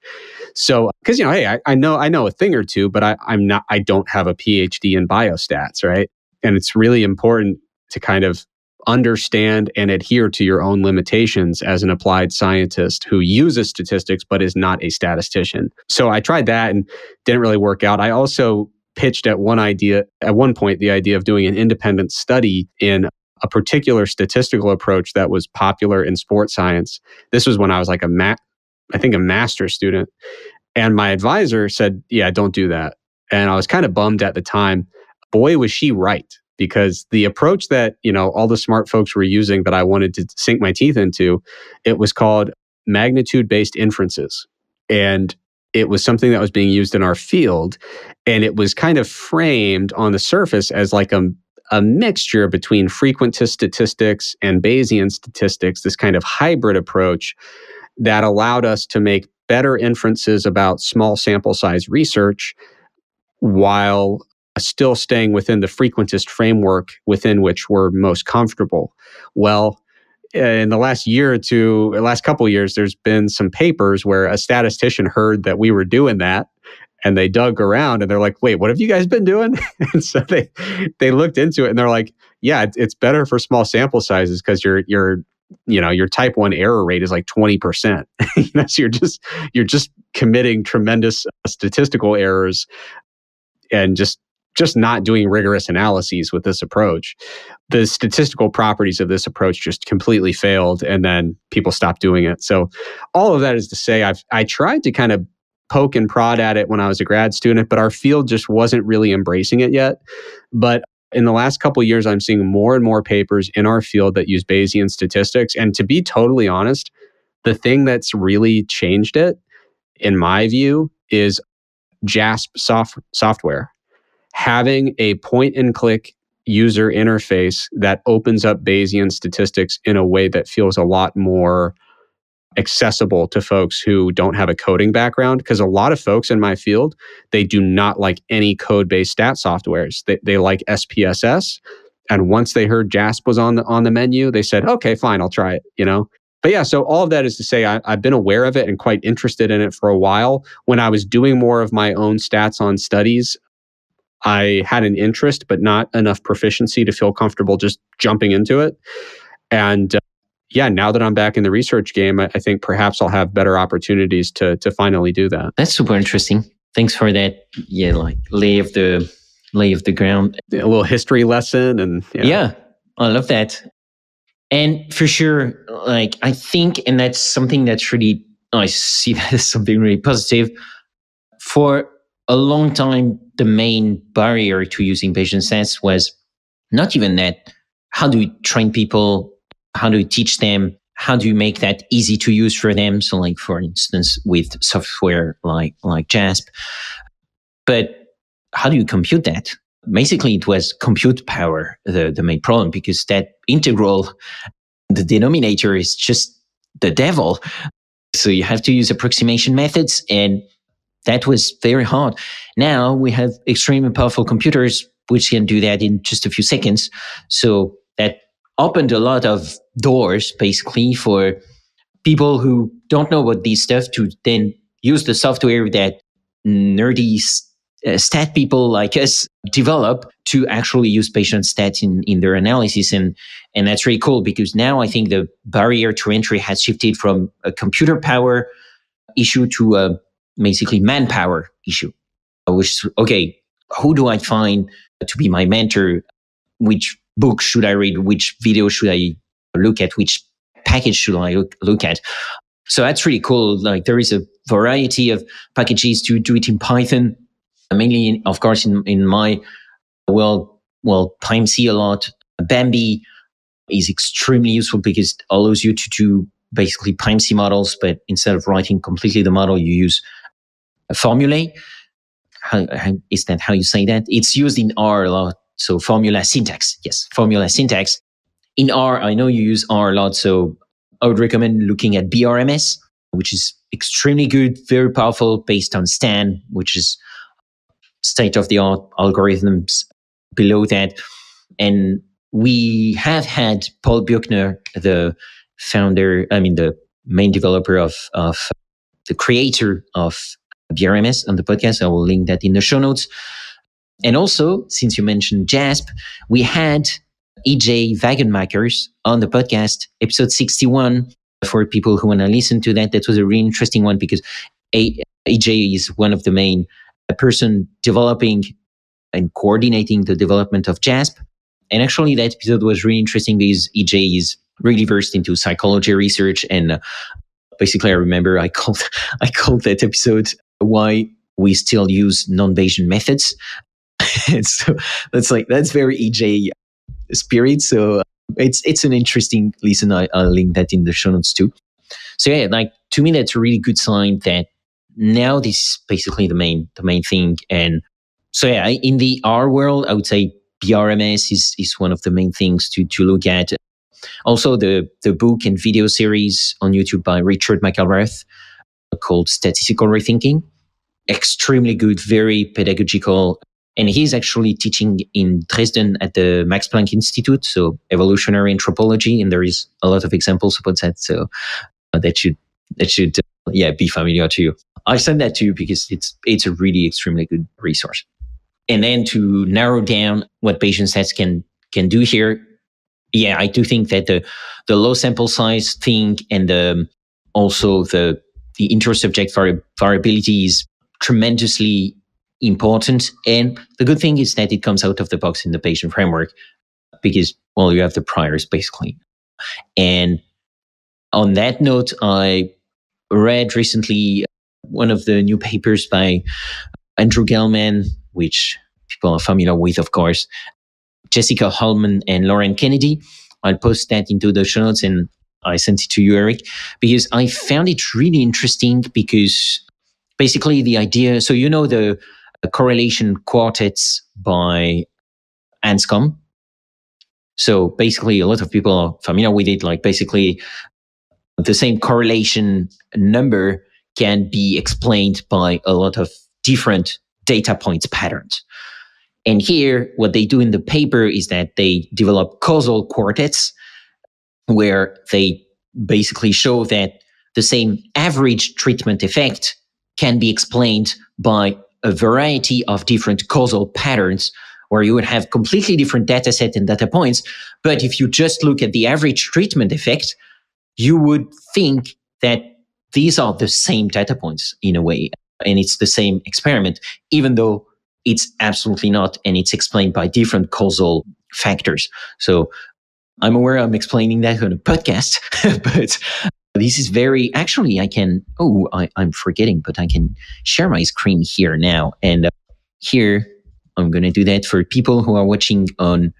So, cause you know, hey, I, I know, I know a thing or two, but I, I'm not, I don't have a PhD in biostats, right? And it's really important to kind of understand and adhere to your own limitations as an applied scientist who uses statistics but is not a statistician. So I tried that and didn't really work out. I also pitched at one idea at one point the idea of doing an independent study in a particular statistical approach that was popular in sports science. This was when I was like a ma- I think a master student. And my advisor said, "Yeah, don't do that." And I was kind of bummed at the time. Boy, was she right because the approach that you know all the smart folks were using that I wanted to sink my teeth into, it was called magnitude based inferences, and it was something that was being used in our field, and it was kind of framed on the surface as like a a mixture between frequentist statistics and Bayesian statistics, this kind of hybrid approach that allowed us to make better inferences about small sample size research while still staying within the frequentist framework within which we're most comfortable. Well, eh, in the last year or two, last couple years, there's been some papers where a statistician heard that we were doing that and they dug around and they're like, wait, what have you guys been doing? and so they they looked into it and they're like, yeah, it's better for small sample sizes because you're you're you know your type 1 error rate is like 20% you know, so you're just you're just committing tremendous statistical errors and just just not doing rigorous analyses with this approach. The statistical properties of this approach just completely failed, and then people stopped doing it. So, all of that is to say, I've I tried to kind of poke and prod at it when I was a grad student, but our field just wasn't really embracing it yet. But in the last couple years, I'm seeing more and more papers in our field that use Bayesian statistics. And to be totally honest, the thing that's really changed it, in my view, is JASP soft- software having a point and click user interface that opens up Bayesian statistics in a way that feels a lot more accessible to folks who don't have a coding background because a lot of folks in my field they do not like any code-based stat softwares. They, they like spss and once they heard jasp was on the on the menu they said okay fine i'll try it you know? But yeah so all of that is to say I, i've been aware of it and quite interested in it for a while. When i was doing more of my own stats on studies I had an interest, but not enough proficiency to feel comfortable just jumping into it. And uh, yeah, now that I'm back in the research game, I, I think perhaps I'll have better opportunities to to finally do that. That's super interesting. Thanks for that. Yeah, like lay of the lay of the ground. A little history lesson, and yeah, yeah I love that. And for sure, like I think, and that's something that's really I see that as something really positive. For a long time, the main barrier to using Bayesian stats was not even that. How do you train people? How do you teach them? How do you make that easy to use for them? So, like for instance, with software like like JASP. But how do you compute that? Basically, it was compute power the the main problem because that integral, the denominator is just the devil. So you have to use approximation methods and that was very hard. Now we have extremely powerful computers which can do that in just a few seconds. So that opened a lot of doors basically for people who don't know about these stuff to then use the software that nerdy uh, stat people like us develop to actually use Bayesian stats in, in their analysis. And, and that's really cool because now I think the barrier to entry has shifted from a computer power issue to a basically manpower issue, which, okay, who do I find to be my mentor? Which book should I read? Which video should I look at? Which package should I look, look at? So that's really cool. Like there is a variety of packages to do it in Python, mainly, in, of course, in, in my well, well, PyMC a lot. Bambi is extremely useful because it allows you to do basically PyMC models, but instead of writing completely the model, you use formulae. How, how, is that how you say that? It's used in R a lot. So formula syntax. Yes, formula syntax. In R, I know you use R a lot. So I would recommend looking at BRMS, which is extremely good, very powerful based on Stan, which is state of the art algorithms below that. And we have had Paul Bürkner, the founder, I mean, the main developer of, of the creator of BRMS on the podcast. I will link that in the show notes. And also, since you mentioned JASP, we had EJ Wagenmakers on the podcast, episode 61. For people who want to listen to that, that was a really interesting one because EJ is one of the main uh, person developing and coordinating the development of JASP. And actually, that episode was really interesting because EJ is really versed into psychology research and uh, basically i remember i called i called that episode why we still use non-Bayesian methods. so that's like that's very EJ spirit. So it's it's an interesting listen. I, will link that in the show notes too. So yeah, like to me, that's a really good sign that now this is basically the main the main thing. And so yeah, in the R world, I would say BRMS is is one of the main things to to look at. Also, the the book and video series on YouTube by Richard McElreath called Statistical Rethinking. Extremely good, very pedagogical. And he's actually teaching in Dresden at the Max Planck Institute, so evolutionary anthropology. And there is a lot of examples about that. So uh, that should, that should, uh, yeah, be familiar to you. I send that to you because it's, it's a really extremely good resource. And then to narrow down what Bayesian stats can, can do here. Yeah, I do think that the, the low sample size thing and the, also the, the intersubject vari- variability is tremendously important. And the good thing is that it comes out of the box in the Bayesian framework because, well, you have the priors basically. And on that note, I read recently one of the new papers by Andrew Gelman, which people are familiar with, of course, Jessica Hullman and Lauren Kennedy. I'll post that into the show notes and I sent it to you, Eric, because I found it really interesting because basically the idea, so you know the uh, correlation quartets by Anscombe. So basically a lot of people are familiar with it, like basically the same correlation number can be explained by a lot of different data points patterns. And here, what they do in the paper is that they develop causal quartets where they basically show that the same average treatment effect can be explained by a variety of different causal patterns where you would have completely different data set and data points. But if you just look at the average treatment effect, you would think that these are the same data points in a way. And it's the same experiment, even though it's absolutely not. And it's explained by different causal factors. So I'm aware I'm explaining that on a podcast, but this is very, actually, I can, oh, I, am forgetting, but I can share my screen here now. And uh, here, I'm to do that for people who are watching on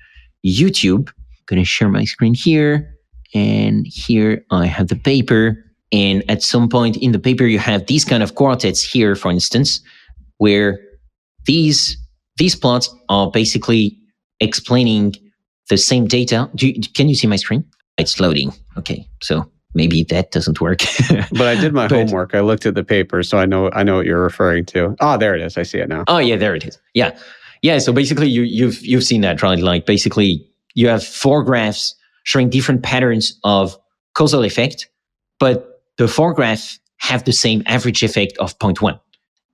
YouTube. I'm to share my screen here. And here I have the paper. And at some point in the paper, you have these kind of quartets here, for instance, where these, these plots are basically explaining the same data. You, can you see my screen? It's loading. Okay. So maybe that doesn't work. but I did my but, homework. I looked at the paper, so I know I know what you're referring to. Oh, there it is. I see it now. Oh yeah, there it is. Yeah, yeah. So basically, you, you've you've seen that, right? Like basically, you have four graphs showing different patterns of causal effect, but the four graphs have the same average effect of 0.1.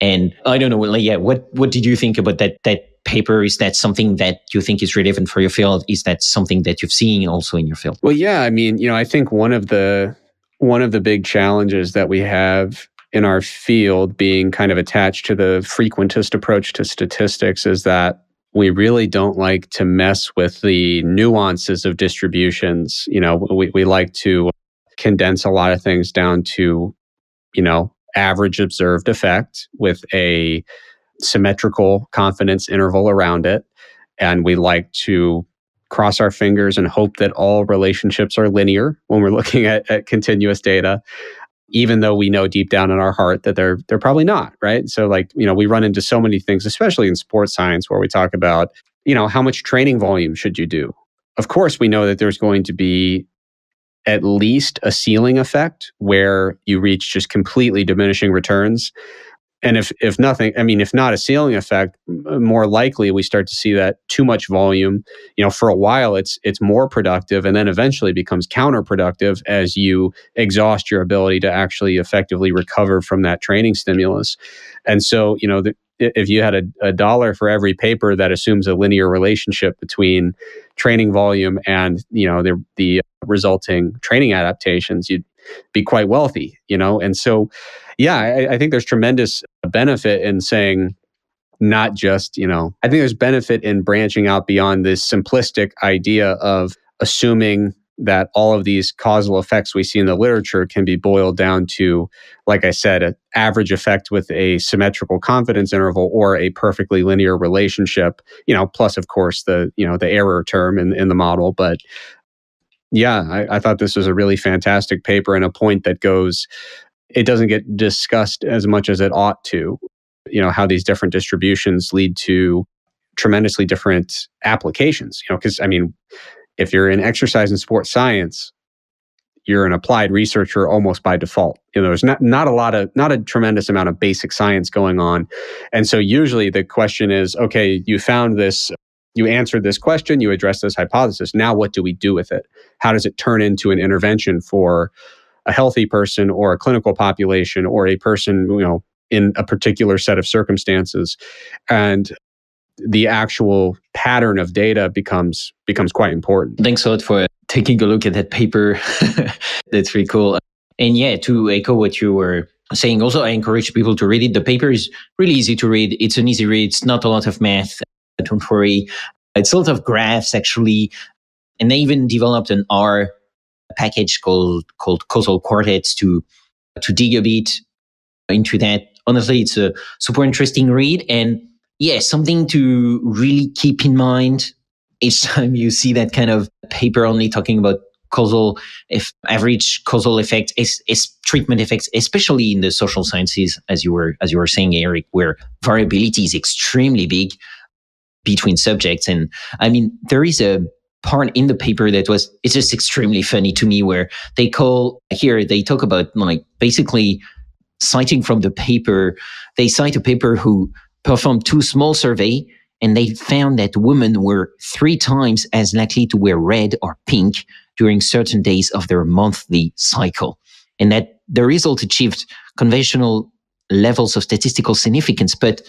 And I don't know, like, yeah, what what did you think about that that paper? Is that something that you think is relevant for your field? Is that something that you've seen also in your field? Well, yeah. I mean, you know, I think one of the one of the big challenges that we have in our field being kind of attached to the frequentist approach to statistics is that we really don't like to mess with the nuances of distributions. You know, we, we like to condense a lot of things down to, you know, average observed effect with a symmetrical confidence interval around it. And we like to cross our fingers and hope that all relationships are linear when we're looking at, at continuous data even though we know deep down in our heart that they're they're probably not right so like you know we run into so many things especially in sports science where we talk about you know how much training volume should you do of course we know that there's going to be at least a ceiling effect where you reach just completely diminishing returns and if if nothing i mean if not a ceiling effect more likely we start to see that too much volume. You know for a while it's it's more productive and then eventually becomes counterproductive as you exhaust your ability to actually effectively recover from that training stimulus. And so you know the, if you had a, a dollar for every paper that assumes a linear relationship between training volume and you know the the resulting training adaptations you'd be quite wealthy you know? And so yeah, I, I think there's tremendous benefit in saying not just, you know, I think there's benefit in branching out beyond this simplistic idea of assuming that all of these causal effects we see in the literature can be boiled down to, like I said, an average effect with a symmetrical confidence interval or a perfectly linear relationship, you know, plus of course the, you know, the error term in, in the model. But yeah, I, I thought this was a really fantastic paper and a point that goes it doesn't get discussed as much as it ought to. You know, how these different distributions lead to tremendously different applications. You know, because I mean, if you're in exercise and sports science, you're an applied researcher almost by default. You know, there's not not a lot of not a tremendous amount of basic science going on, and so usually the question is, okay, you found this, you answered this question, you addressed this hypothesis. Now, what do we do with it? How does it turn into an intervention for a healthy person or a clinical population or a person, you know, in a particular set of circumstances? And the actual pattern of data becomes becomes quite important. Thanks a lot for taking a look at that paper. That's really cool. And yeah, to echo what you were saying, also I encourage people to read it. The paper is really easy to read. It's an easy read. It's not a lot of math. Don't worry. It's a lot of graphs actually. And they even developed an R package called called causal quartets to to dig a bit into that. Honestly, it's a super interesting read and yeah, something to really keep in mind each time you see that kind of paper only talking about causal if average causal effect is, is treatment effects especially in the social sciences as you were as you were saying eric where variability is extremely big between subjects and i mean there is a part in the paper that was it's just extremely funny to me where they call here they talk about like basically citing from the paper they cite a paper who performed two small survey and they found that women were three times as likely to wear red or pink during certain days of their monthly cycle. And that the result achieved conventional levels of statistical significance. But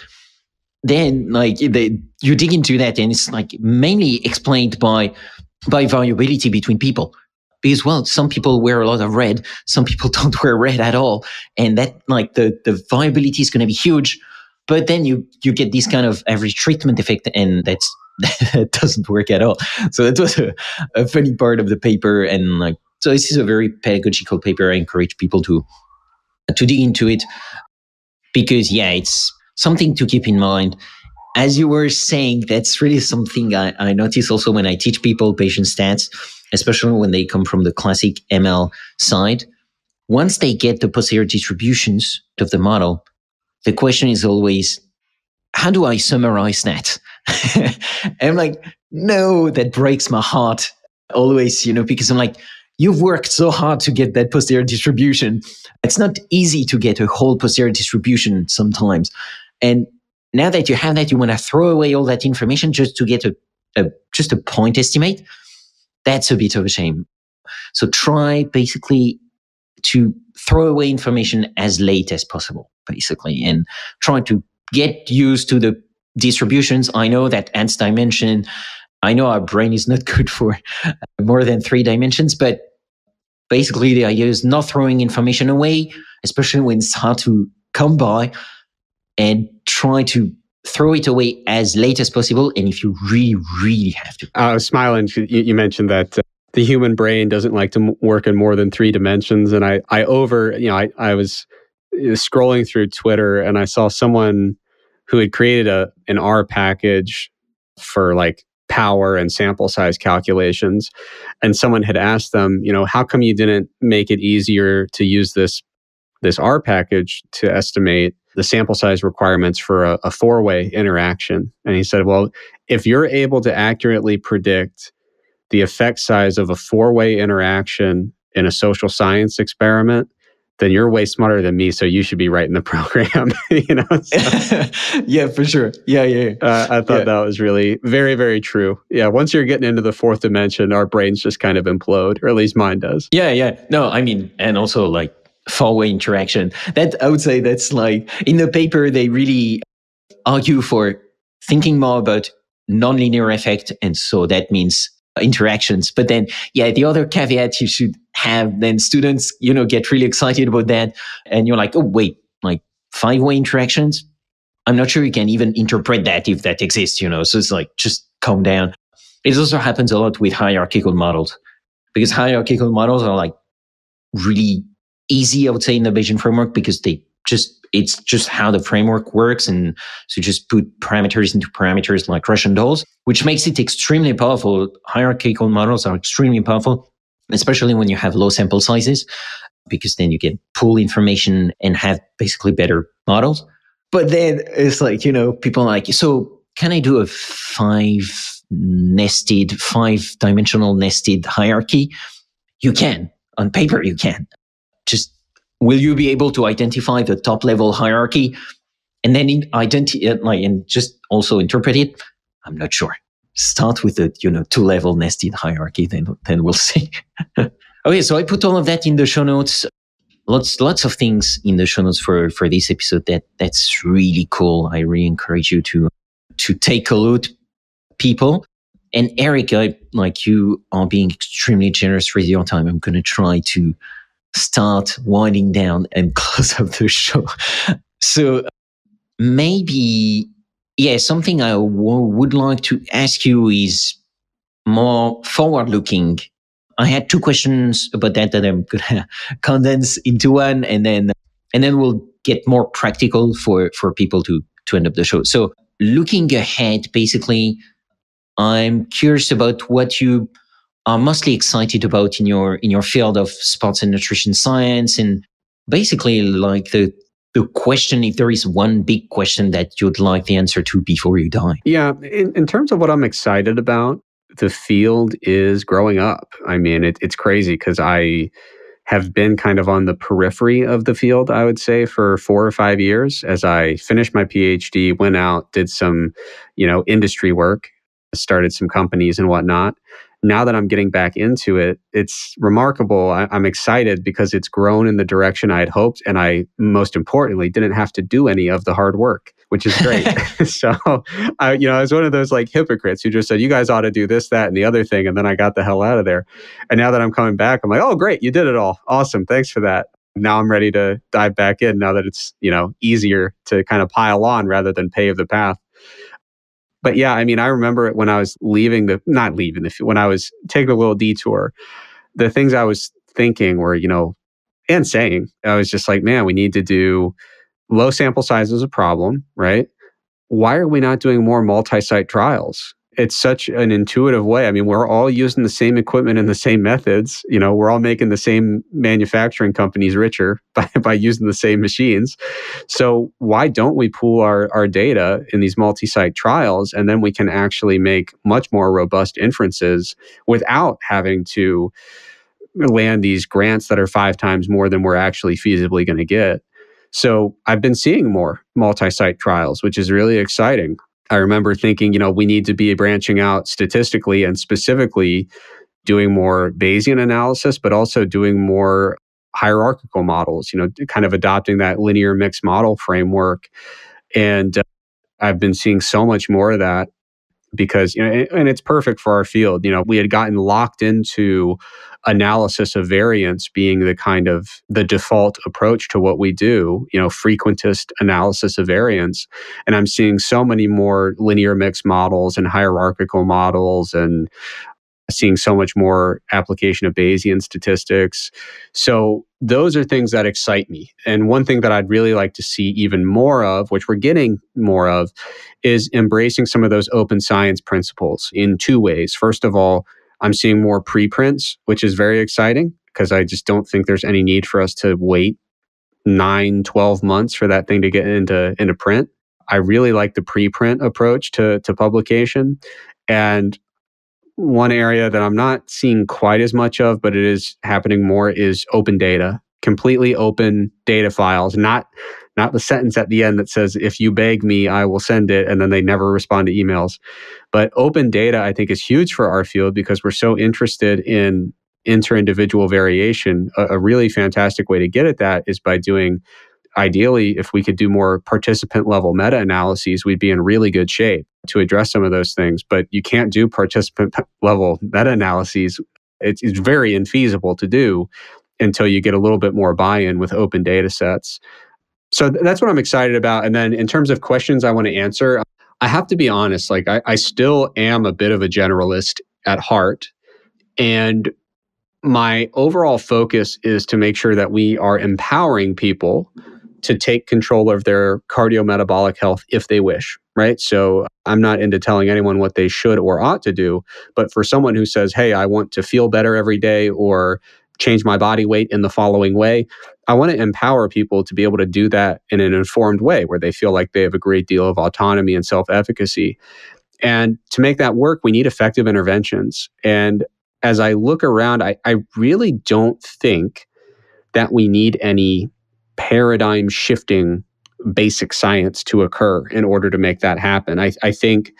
then like you dig into that and it's like mainly explained by, by variability between people. Because well, some people wear a lot of red, some people don't wear red at all. And that like the, the variability is going to be huge but then you you get this kind of average treatment effect, and that's that doesn't work at all. So that was a, a funny part of the paper, and like so this is a very pedagogical paper. I encourage people to to dig into it because yeah, it's something to keep in mind. As you were saying, that's really something I, I notice also when I teach people Bayesian stats, especially when they come from the classic ML side. Once they get the posterior distributions of the model, the question is always, how do I summarize that? I'm like, no, that breaks my heart always, you know, because I'm like, you've worked so hard to get that posterior distribution. It's not easy to get a whole posterior distribution sometimes. And now that you have that, you want to throw away all that information just to get a, a just a point estimate. That's a bit of a shame. So try basically to throw away information as late as possible, basically, and try to get used to the distributions. I know that ants dimension, I know our brain is not good for more than three dimensions, but basically the idea is not throwing information away, especially when it's hard to come by, and try to throw it away as late as possible. And if you really, really have to. I was smiling. You, you mentioned that uh, the human brain doesn't like to work in more than three dimensions. And I, I over, you know, I, I was uh, scrolling through Twitter and I saw someone who had created a an R package for like power and sample size calculations. And someone had asked them, you know, how come you didn't make it easier to use this this R package to estimate the sample size requirements for a, a four way interaction? And he said, well, if you're able to accurately predict the effect size of a four way interaction in a social science experiment, then you're way smarter than me. So you should be writing the program. you know? So, yeah, for sure. Yeah, yeah. yeah. Uh, I thought yeah. that was really very, very true. Yeah. Once you're getting into the fourth dimension, our brains just kind of implode, or at least mine does. Yeah, yeah. No, I mean, and also like four way interaction. That I would say that's like in the paper, they really argue for thinking more about nonlinear effect. And so that means interactions. But then, yeah, the other caveat you should have then students, you know, get really excited about that. And you're like, oh, wait, like five way interactions? I'm not sure you can even interpret that if that exists, you know. So it's like, just calm down. It also happens a lot with hierarchical models because hierarchical models are like really easy, I would say, in the Bayesian framework because they just it's just how the framework works. And so just put parameters into parameters like Russian dolls, which makes it extremely powerful. Hierarchical models are extremely powerful, especially when you have low sample sizes, because then you can pull information and have basically better models. But then it's like, you know, people like, so can I do a five nested, five dimensional nested hierarchy? You can. on paper you can. Just will you be able to identify the top level hierarchy and then identify uh, and just also interpret it? I'm not sure. Start with the you know two level nested hierarchy, then then we'll see. okay, so I put all of that in the show notes. Lots lots of things in the show notes for for this episode that that's really cool. I really encourage you to to take a look, people. And Eric, I, like you are being extremely generous with your time. I'm going to try to start winding down and close up the show. So maybe, yeah, something I w- would like to ask you is more forward looking. I had two questions about that that I'm to condense into one and then, and then we'll get more practical for, for people to, to end up the show. So looking ahead, basically, I'm curious about what you are mostly excited about in your in your field of sports and nutrition science, and basically like the the question if there is one big question that you'd like the answer to before you die. Yeah, in, in terms of what I'm excited about, the field is growing up. I mean, it, it's crazy because I have been kind of on the periphery of the field, I would say, for four or five years as I finished my PhD, went out, did some, you know, industry work, started some companies and whatnot. Now that I'm getting back into it, it's remarkable. I, am excited because it's grown in the direction I had hoped. And I, most importantly, didn't have to do any of the hard work, which is great. so, I, you know, I was one of those like hypocrites who just said, you guys ought to do this, that, and the other thing. And then I got the hell out of there. And now that I'm coming back, I'm like, oh, great, you did it all. Awesome. Thanks for that now I'm ready to dive back in now that it's, you know, easier to kind of pile on rather than pave the path. But yeah, I mean, I remember it when I was leaving the, not leaving the, when I was taking a little detour, the things I was thinking were, you know, and saying, I was just like, man, we need to do low sample size is a problem, right? Why are we not doing more multi site trials? It's such an intuitive way. I mean, we're all using the same equipment and the same methods. You know, we're all making the same manufacturing companies richer by, by using the same machines. So why don't we pool our, our data in these multi-site trials and then we can actually make much more robust inferences without having to land these grants that are five times more than we're actually feasibly going to get. So I've been seeing more multi-site trials, which is really exciting. I remember thinking, you know, we need to be branching out statistically and specifically doing more Bayesian analysis, but also doing more hierarchical models, you know, kind of adopting that linear mixed model framework. And uh, I've been seeing so much more of that because you know and, and it's perfect for our field you know we had gotten locked into analysis of variance being the kind of the default approach to what we do you know frequentist analysis of variance and i'm seeing so many more linear mixed models and hierarchical models and seeing so much more application of Bayesian statistics. So those are things that excite me. And one thing that I'd really like to see even more of, which we're getting more of, is embracing some of those open science principles in two ways. First of all, I'm seeing more preprints, which is very exciting because I just don't think there's any need for us to wait nine, 12 months for that thing to get into, into print. I really like the preprint approach to, to publication. And one area that I'm not seeing quite as much of, but it is happening more, is open data, completely open data files, not not the sentence at the end that says if you beg me i will send it and then they never respond to emails but open data i think is huge for our field because we're so interested in inter-individual variation a, a really fantastic way to get at that is by doing ideally, if we could do more participant level meta analyses, we'd be in really good shape to address some of those things. But you can't do participant level meta analyses. It's, it's very infeasible to do until you get a little bit more buy in with open data sets. So th- that's what I'm excited about. And then in terms of questions I want to answer, um, I have to be honest, like I, I still am a bit of a generalist at heart. And my overall focus is to make sure that we are empowering people to take control of their cardiometabolic health if they wish, right? So I'm not into telling anyone what they should or ought to do, but for someone who says, "Hey, I want to feel better every day or change my body weight in the following way," I want to empower people to be able to do that in an informed way where they feel like they have a great deal of autonomy and self-efficacy. And to make that work, we need effective interventions. And as I look around, I, I really don't think that we need any paradigm shifting basic science to occur in order to make that happen. I, I think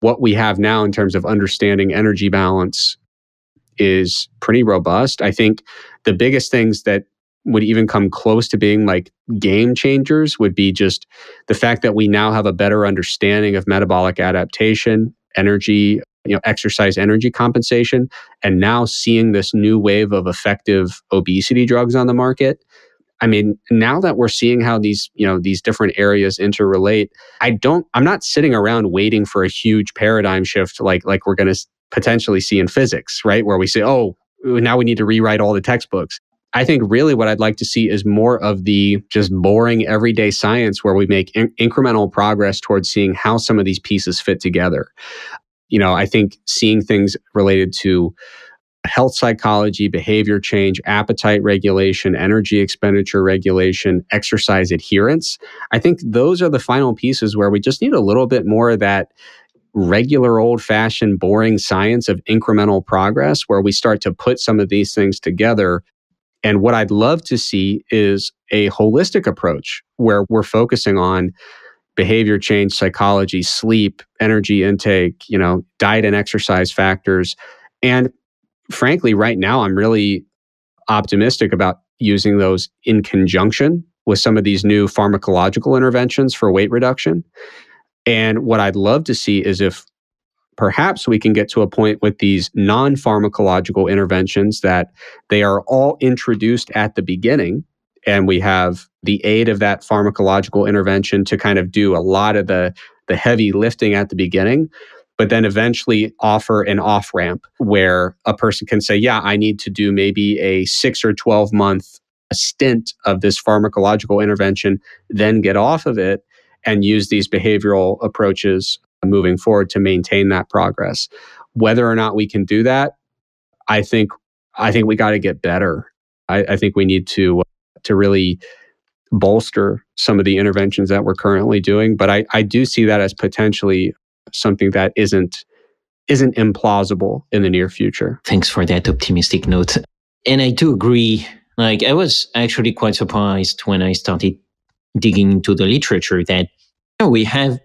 what we have now in terms of understanding energy balance is pretty robust. I think the biggest things that would even come close to being like game changers would be just the fact that we now have a better understanding of metabolic adaptation, energy, you know, exercise energy compensation, and now seeing this new wave of effective obesity drugs on the market. I mean, now that we're seeing how these, you know, these different areas interrelate, I don't I'm not sitting around waiting for a huge paradigm shift like like we're going to potentially see in physics, right? Where we say, "Oh, now we need to rewrite all the textbooks." I think really what I'd like to see is more of the just boring everyday science where we make in- incremental progress towards seeing how some of these pieces fit together. You know, I think seeing things related to health psychology, behavior change, appetite regulation, energy expenditure regulation, exercise adherence. I think those are the final pieces where we just need a little bit more of that regular old fashioned boring science of incremental progress where we start to put some of these things together. And what I'd love to see is a holistic approach where we're focusing on behavior change, psychology, sleep, energy intake, you know, diet and exercise factors. And frankly, right now, I'm really optimistic about using those in conjunction with some of these new pharmacological interventions for weight reduction. And what I'd love to see is if perhaps we can get to a point with these non pharmacological interventions that they are all introduced at the beginning. And we have the aid of that pharmacological intervention to kind of do a lot of the, the heavy lifting at the beginning but then eventually offer an off ramp where a person can say, yeah, I need to do maybe a six or 12 month stint of this pharmacological intervention, then get off of it and use these behavioral approaches moving forward to maintain that progress. Whether or not we can do that, I think I think we got to get better. I, I think we need to uh, to really bolster some of the interventions that we're currently doing. But I, I do see that as potentially something that isn't isn't implausible in the near future. Thanks for that optimistic note. And I do agree. Like I was actually quite surprised when I started digging into the literature that you know, we have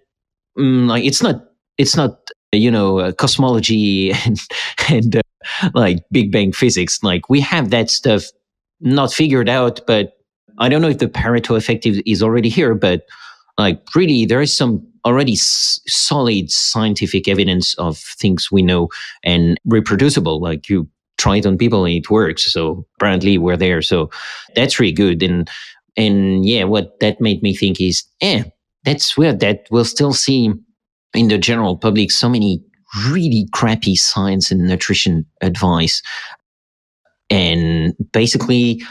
um, like it's not it's not you know uh, cosmology and and uh, like Big Bang physics. Like we have that stuff not figured out, but I don't know if the Pareto effect is already here, but like really there is some already s- solid scientific evidence of things we know and reproducible. Like you try it on people and it works. So apparently we're there. So that's really good. And and yeah, what that made me think is, eh, that's weird that we'll still see in the general public so many really crappy science and nutrition advice. And basically,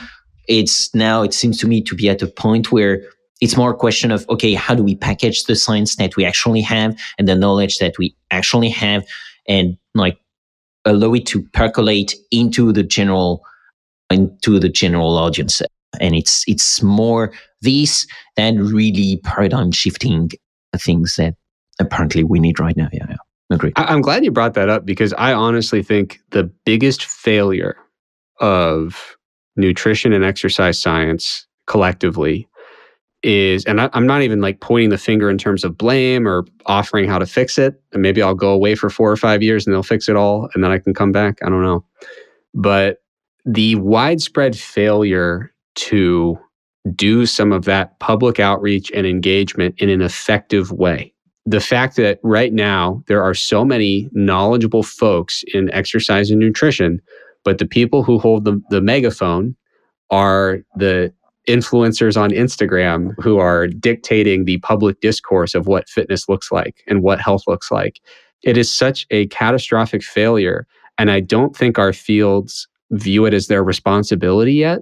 it's now, it seems to me to be at a point where it's more a question of okay how do we package the science that we actually have and the knowledge that we actually have and like allow it to percolate into the general into the general audience and it's it's more this than really paradigm shifting things that apparently we need right now yeah, yeah. agree I, i'm glad you brought that up because i honestly think the biggest failure of nutrition and exercise science collectively is, and I, am not even like pointing the finger in terms of blame or offering how to fix it. And maybe I'll go away for four or five years and they'll fix it all and then I can come back. I don't know. But the widespread failure to do some of that public outreach and engagement in an effective way. The fact that right now there are so many knowledgeable folks in exercise and nutrition, but the people who hold the, the megaphone are the influencers on Instagram who are dictating the public discourse of what fitness looks like and what health looks like. It is such a catastrophic failure. And I don't think our fields view it as their responsibility yet.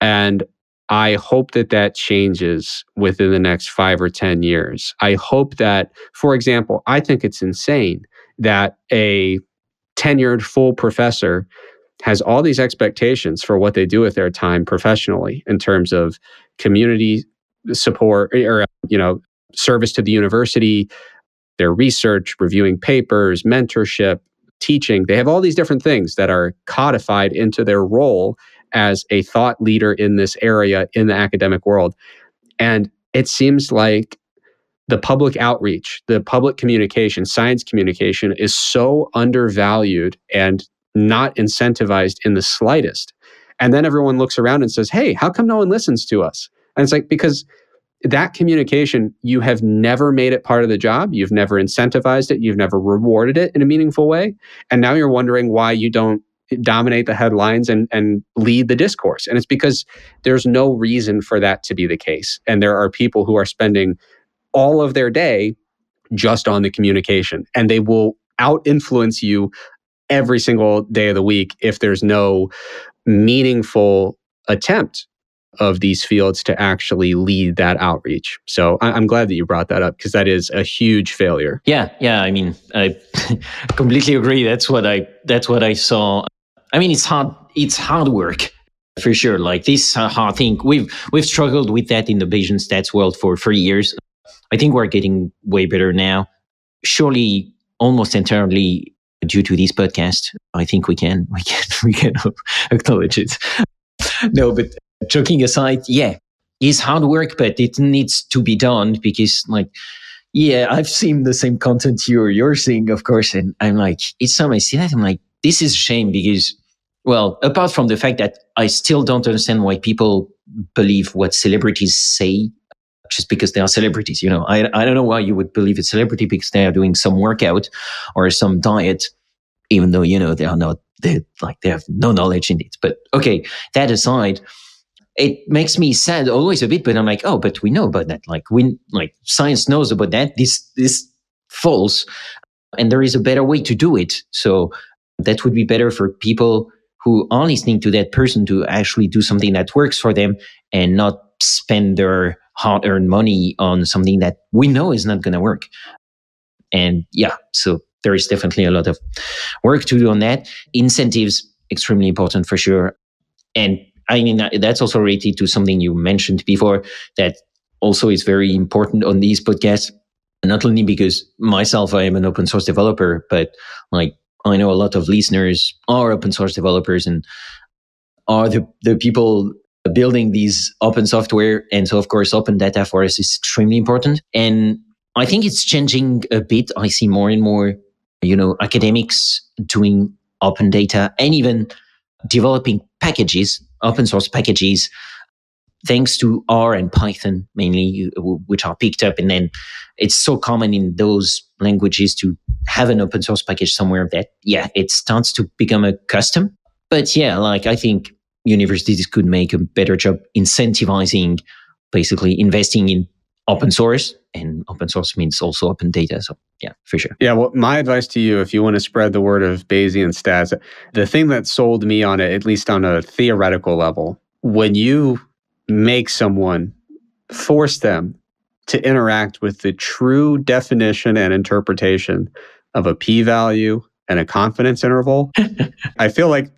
And I hope that that changes within the next five or 10 years. I hope that, for example, I think it's insane that a tenured full professor has all these expectations for what they do with their time professionally in terms of community support eh, or you know service to the university their research reviewing papers mentorship teaching. They have all these different things that are codified into their role as a thought leader in this area in the academic world. And it seems like the public outreach, the public communication, science communication is so undervalued and not incentivized in the slightest. And then everyone looks around and says, Hey, how come no one listens to us? And it's like, because that communication, you have never made it part of the job. You've never incentivized it. You've never rewarded it in a meaningful way. And now you're wondering why you don't dominate the headlines and, and lead the discourse. And it's because there's no reason for that to be the case. And there are people who are spending all of their day just on the communication and they will out influence you every single day of the week if there's no meaningful attempt of these fields to actually lead that outreach. So I- am glad that you brought that up because that is a huge failure. Yeah, yeah. I mean, I completely agree. That's what I that's what I saw. I mean, it's hard. It's hard work for sure. Like this uh, hard thing. We've we've struggled with that in the Bayesian stats world for three years. I think we're getting way better now. Surely, almost entirely due to this podcast. I think we can we can we can acknowledge it. no, but joking aside, yeah, it's hard work, but it needs to be done because, like, yeah, I've seen the same content you're you're seeing, of course, and I'm like, each time I see that, I'm like, this is a shame because, well, apart from the fact that I still don't understand why people believe what celebrities say just because they are celebrities. You know, I, I don't know why you would believe a celebrity because they are doing some workout or some diet, even though, you know, they are not, they like, they have no knowledge in it. But okay, that aside, it makes me sad always a bit, but I'm like, oh, but we know about that. Like we, like science knows about that. This, this false and there is a better way to do it. So that would be better for people who are listening to that person to actually do something that works for them and not spend their hard earned money on something that we know is not going to work. And yeah, so there is definitely a lot of work to do on that. Incentives, extremely important for sure. And I mean, that's also related to something you mentioned before that also is very important on these podcasts. Not only because myself, I am an open source developer, but like I know a lot of listeners are open source developers and are the, the people building these open software. And so, of course, open data for us is extremely important. And I think it's changing a bit. I see more and more, you know, academics doing open data and even developing packages, open source packages, thanks to R and Python mainly, which are picked up. And then it's so common in those languages to have an open source package somewhere that, yeah, it starts to become a custom. But yeah, like I think universities could make a better job incentivizing, basically investing in open source and open source means also open data. So yeah, for sure. Yeah. Well, my advice to you, if you want to spread the word of Bayesian stats, the thing that sold me on it, at least on a theoretical level, when you make someone force them to interact with the true definition and interpretation of a p-value and a confidence interval, I feel like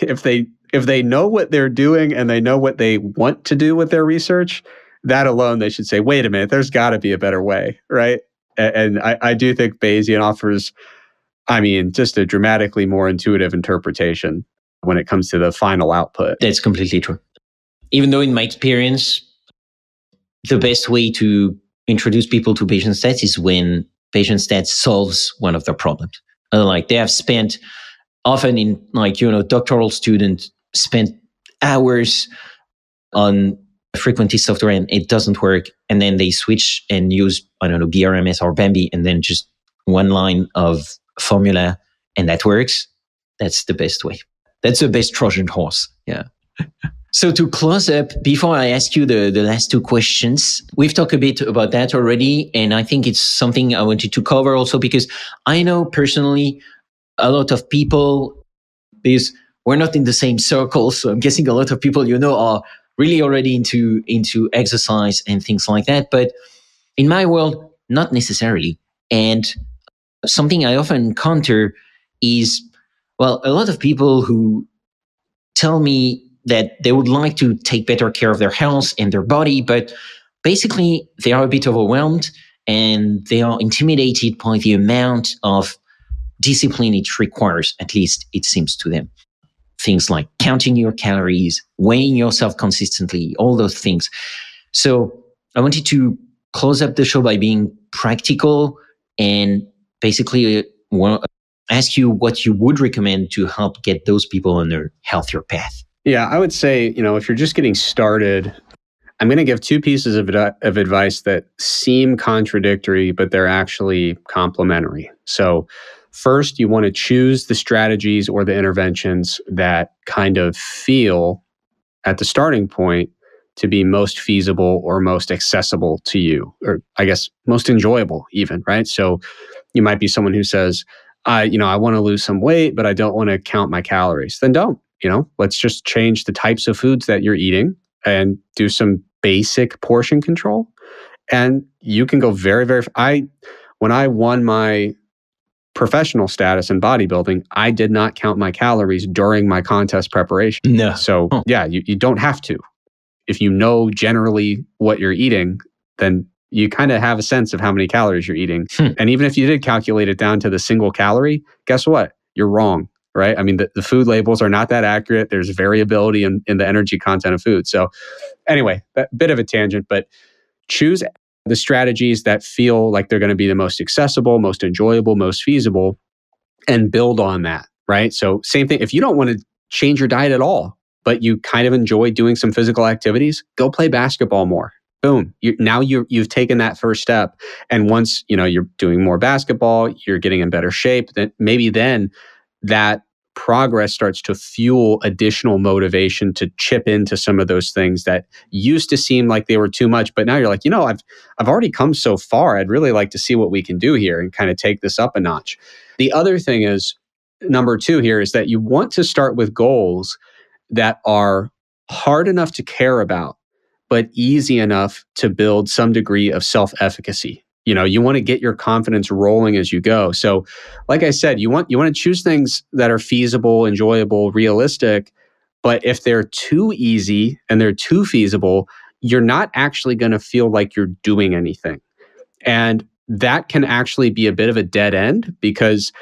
if they if they know what they're doing and they know what they want to do with their research, that alone they should say, wait a minute, there's got to be a better way, right? And, I, I do think Bayesian offers, I mean, just a dramatically more intuitive interpretation when it comes to the final output. That's completely true. Even though, in my experience, the best way to introduce people to Bayesian stats is when Bayesian stats solves one of their problems. Like they have spent often in like, you know, doctoral student spent hours on frequency software and it doesn't work. And then they switch and use, I don't know, BRMS or Bambi and then just one line of formula and that works. That's the best way. That's the best Trojan horse. Yeah. so to close up, before I ask you the, the last two questions, we've talked a bit about that already. And I think it's something I wanted to cover also because I know personally a lot of people, because we're not in the same circle. So I'm guessing a lot of people you know are really already into into exercise and things like that. But in my world, not necessarily. And something I often encounter is well, a lot of people who tell me that they would like to take better care of their health and their body, but basically they are a bit overwhelmed and they are intimidated by the amount of discipline it requires, at least it seems to them. Things like counting your calories, weighing yourself consistently, all those things. So I wanted to close up the show by being practical and basically uh, ask you what you would recommend to help get those people on a healthier path. Yeah, I would say, you know, if you're just getting started, I'm going to give two pieces of, of advice that seem contradictory, but they're actually complementary. So, first, you want to choose the strategies or the interventions that kind of feel at the starting point to be most feasible or most accessible to you, or I guess most enjoyable, even, right? So, you might be someone who says, I, you know, I want to lose some weight, but I don't want to count my calories. Then don't, you know, let's just change the types of foods that you're eating and do some basic portion control. And you can go very very i when i won my professional status in bodybuilding i did not count my calories during my contest preparation. No. So yeah you, you don't have to. If you know generally what you're eating then you kind of have a sense of how many calories you're eating. Hmm. and even if you did calculate it down to the single calorie guess what? You're wrong right? I mean, the, the food labels are not that accurate. There's variability in, in the energy content of food. So, anyway, a bit of a tangent, but choose the strategies that feel like they're going to be the most accessible, most enjoyable, most feasible, and build on that, right? So, same thing. If you don't want to change your diet at all, but you kind of enjoy doing some physical activities, go play basketball more. Boom! You, now you you've taken that first step, and once you know you're doing more basketball, you're getting in better shape. Then maybe then that progress starts to fuel additional motivation to chip into some of those things that used to seem like they were too much but now you're like you know I've I've already come so far I'd really like to see what we can do here and kind of take this up a notch. The other thing is number 2 here is that you want to start with goals that are hard enough to care about but easy enough to build some degree of self-efficacy you know you want to get your confidence rolling as you go so like i said you want you want to choose things that are feasible enjoyable realistic but if they're too easy and they're too feasible you're not actually going to feel like you're doing anything and that can actually be a bit of a dead end because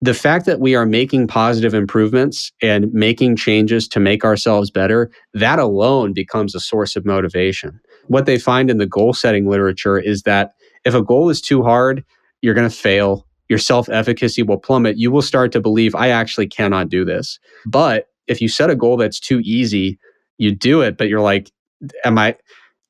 the fact that we are making positive improvements and making changes to make ourselves better, that alone becomes a source of motivation. What they find in the goal setting literature is that if a goal is too hard, you're going to fail. Your self efficacy will plummet. You will start to believe, I actually cannot do this. But if you set a goal that's too easy, you do it, but you're like, am I?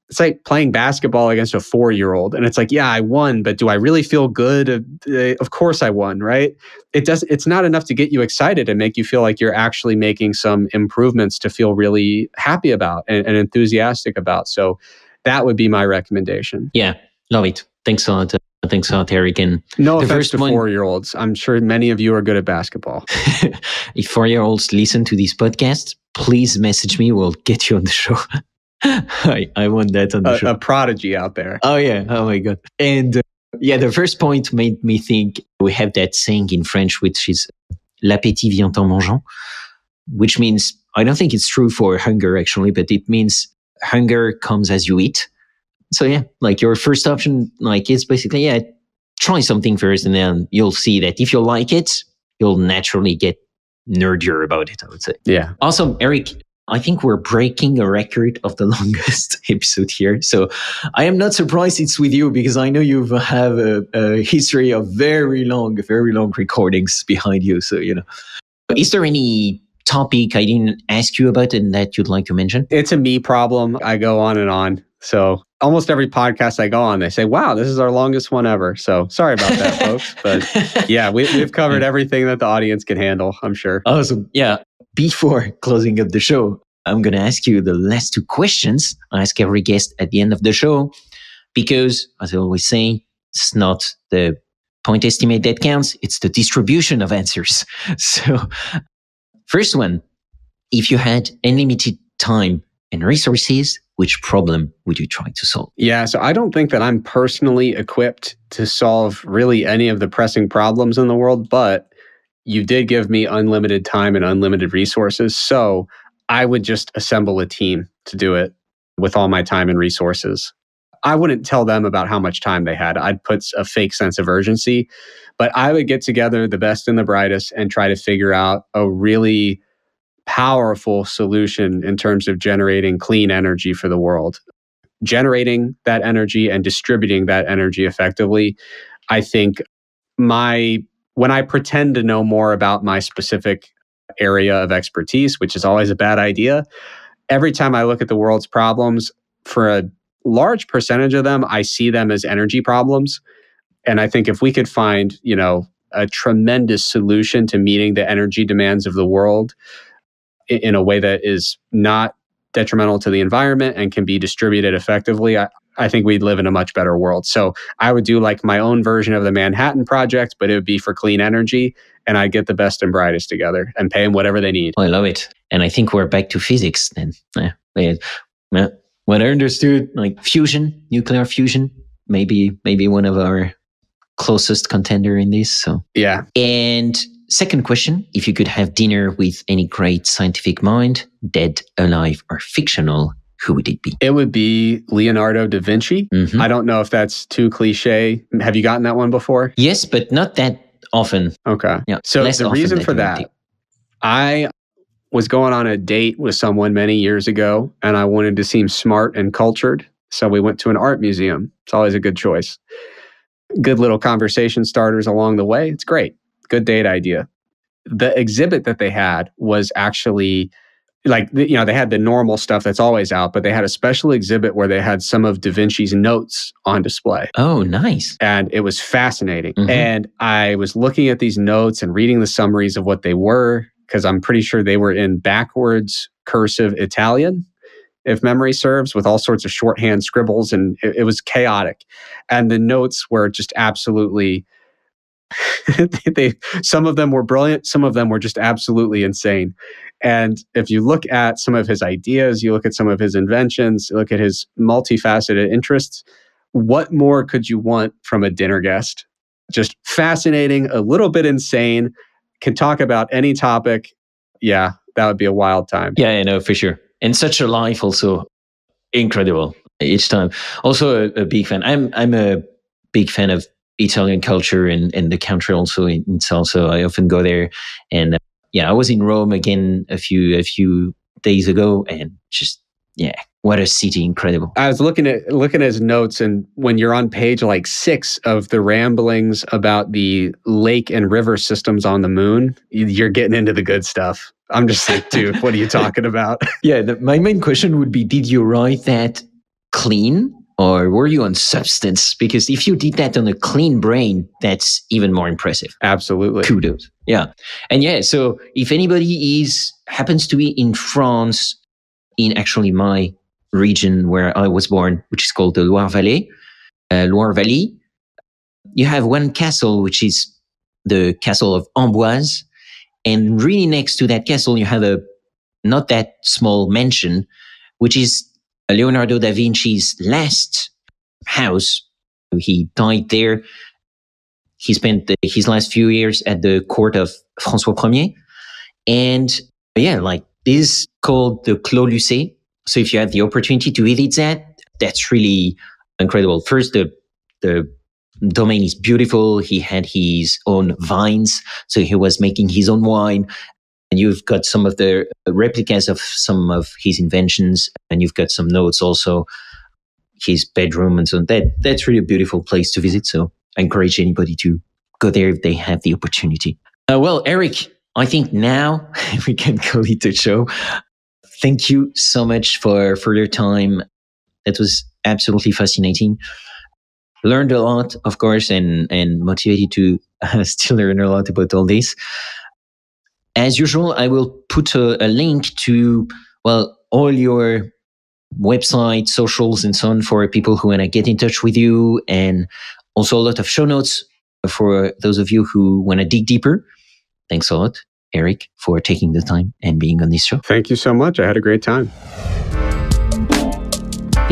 It's like playing basketball against a four year old. And it's like, yeah, I won, but do I really feel good? Uh, of course I won, right? It does, it's not enough to get you excited and make you feel like you're actually making some improvements to feel really happy about and, and enthusiastic about. So that would be my recommendation. Yeah, love it. Thanks a lot. Uh, thanks a lot, Eric. And no the offense to four year olds. I'm sure many of you are good at basketball. if four year olds listen to this podcast, please message me. We'll get you on the show. I, I want that on the a, show. A prodigy out there. Oh, yeah. Oh, my God. And uh, yeah, the first point made me think we have that saying in French, which is l'appétit vient en mangeant, which means I don't think it's true for hunger actually, but it means hunger comes as you eat so yeah, like your first option, like it's basically yeah, try something first, and then you'll see that if you like it, you'll naturally get nerdier about it. I would say. Yeah. Awesome, Eric. I think we're breaking a record of the longest episode here. So I am not surprised it's with you because I know you uh, have a, a history of very long, very long recordings behind you. So, you know, is there any topic I didn't ask you about and that you'd like to mention? It's a me problem. I go on and on. So almost every podcast I go on, they say, wow, this is our longest one ever. So sorry about that, folks. But yeah, we, we've covered everything that the audience can handle, I'm sure. Awesome. Yeah. Before closing up the show, I'm going to ask you the last two questions I ask every guest at the end of the show, because as I always say, it's not the point estimate that counts, it's the distribution of answers. So, first one, if you had unlimited time and resources, which problem would you try to solve? Yeah, so I don't think that I'm personally equipped to solve really any of the pressing problems in the world, but you did give me unlimited time and unlimited resources. So I would just assemble a team to do it with all my time and resources. I wouldn't tell them about how much time they had. I'd put a fake sense of urgency, but I would get together the best and the brightest and try to figure out a really powerful solution in terms of generating clean energy for the world. Generating that energy and distributing that energy effectively. I think my when I pretend to know more about my specific area of expertise, which is always a bad idea, every time I look at the world's problems, for a large percentage of them, I see them as energy problems. And I think if we could find, you know, a tremendous solution to meeting the energy demands of the world in a way that is not detrimental to the environment and can be distributed effectively, I, I think we'd live in a much better world. So I would do like my own version of the Manhattan Project, but it would be for clean energy. And I'd get the best and brightest together and pay them whatever they need. I love it. And I think we're back to physics then. Yeah. yeah. What I understood, like fusion, nuclear fusion, maybe maybe one of our closest contender in this. So yeah. And second question: If you could have dinner with any great scientific mind, dead, alive, or fictional, who would it be? It would be Leonardo da Vinci. Mm-hmm. I don't know if that's too cliche. Have you gotten that one before? Yes, but not that often. Okay. Yeah. So the reason for that, I was going on a date with someone many years ago and I wanted to seem smart and cultured. So we went to an art museum. It's always a good choice. Good little conversation starters along the way. It's great. Good date idea. The exhibit that they had was actually like you know they had the normal stuff that's always out but they had a special exhibit where they had some of da vinci's notes on display oh nice and it was fascinating mm-hmm. and i was looking at these notes and reading the summaries of what they were because i'm pretty sure they were in backwards cursive italian if memory serves with all sorts of shorthand scribbles and it, it was chaotic and the notes were just absolutely they some of them were brilliant some of them were just absolutely insane. And if you look at some of his ideas you look at some of his inventions look at his multifaceted interests what more could you want from a dinner guest? Just fascinating a little bit insane can talk about any topic. Yeah that would be a wild time. Yeah i know for sure. And such a life also. Incredible each time. Also a, a big fan. I'm i'm a big fan of Italian culture and, and the country also in itself. So I often go there. And uh, yeah, I was in Rome again a few a few days ago, and just yeah, what a city! Incredible. I was looking at looking at his notes, and when you're on page like six of the ramblings about the lake and river systems on the moon, you're getting into the good stuff. I'm just like, dude, what are you talking about? yeah, the, my main question would be: Did you write that clean or were you on substance? Because if you did that on a clean brain, that's even more impressive. Absolutely. Kudos. Yeah. And yeah, so if anybody is happens to be in France, in actually my region where I was born, which is called the Loire Valley, uh, Loire Valley, you have one castle, which is the castle of Amboise. And really next to that castle, you have a not that small mansion, which is Leonardo da Vinci's last house. He died there. He spent the, his last few years at the court of Francois Ier. And yeah, like this is called the Clos Lucé. So if you have the opportunity to visit that, that's really incredible. First, the, the domain is beautiful. He had his own vines. So he was making his own wine and you've got some of the replicas of some of his inventions and you've got some notes also his bedroom and so on. that that's really a beautiful place to visit so i encourage anybody to go there if they have the opportunity. Uh, well eric i think now we can call it a show. Thank you so much for for your time. That was absolutely fascinating. Learned a lot of course and and motivated to uh, still learn a lot about all this as usual, I will put a, a link to, well, all your website, socials, and so on for people who want to get in touch with you, and also a lot of show notes for those of you who want to dig deeper. Thanks a lot, Eric, for taking the time and being on this show. Thank you so much. I had a great time.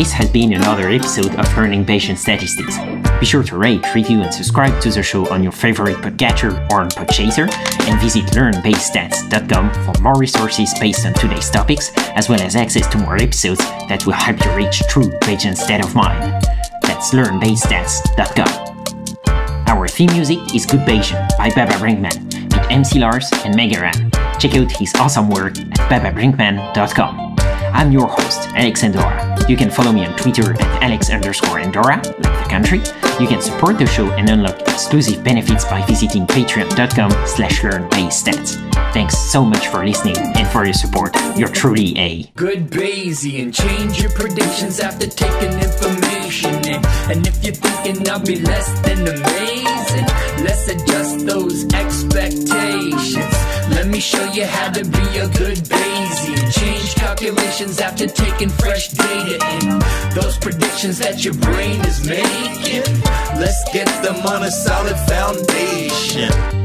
This has been another episode of Learning Bayesian Statistics. Be sure to rate, review, and subscribe to the show on your favorite podcatcher or on Podchaser, and visit learnbayesstats.com for more resources based on today's topics, as well as access to more episodes that will help you reach true Bayesian state of mind. That's learnbayesstats.com. Our theme music is Good Bayesian by Baba Brinkman with MC Lars and Mega Ran. Check out his awesome work at bababrinkman.com. I'm your host, Alex Andorra. You can follow me on Twitter at Alex underscore Andorra, like the country. You can support the show and unlock exclusive benefits by visiting patreon.com slash learnbayesstats. Thanks so much for listening and for your support. You're truly a good Bayesian. Change your predictions after taking information in. And if you're thinking I'll be less than amazing, let's adjust those expectations. Let me show you how to be a good Bayesian. Change calculations after taking fresh data in. Those predictions that your brain is making. Let's get them on a solid foundation.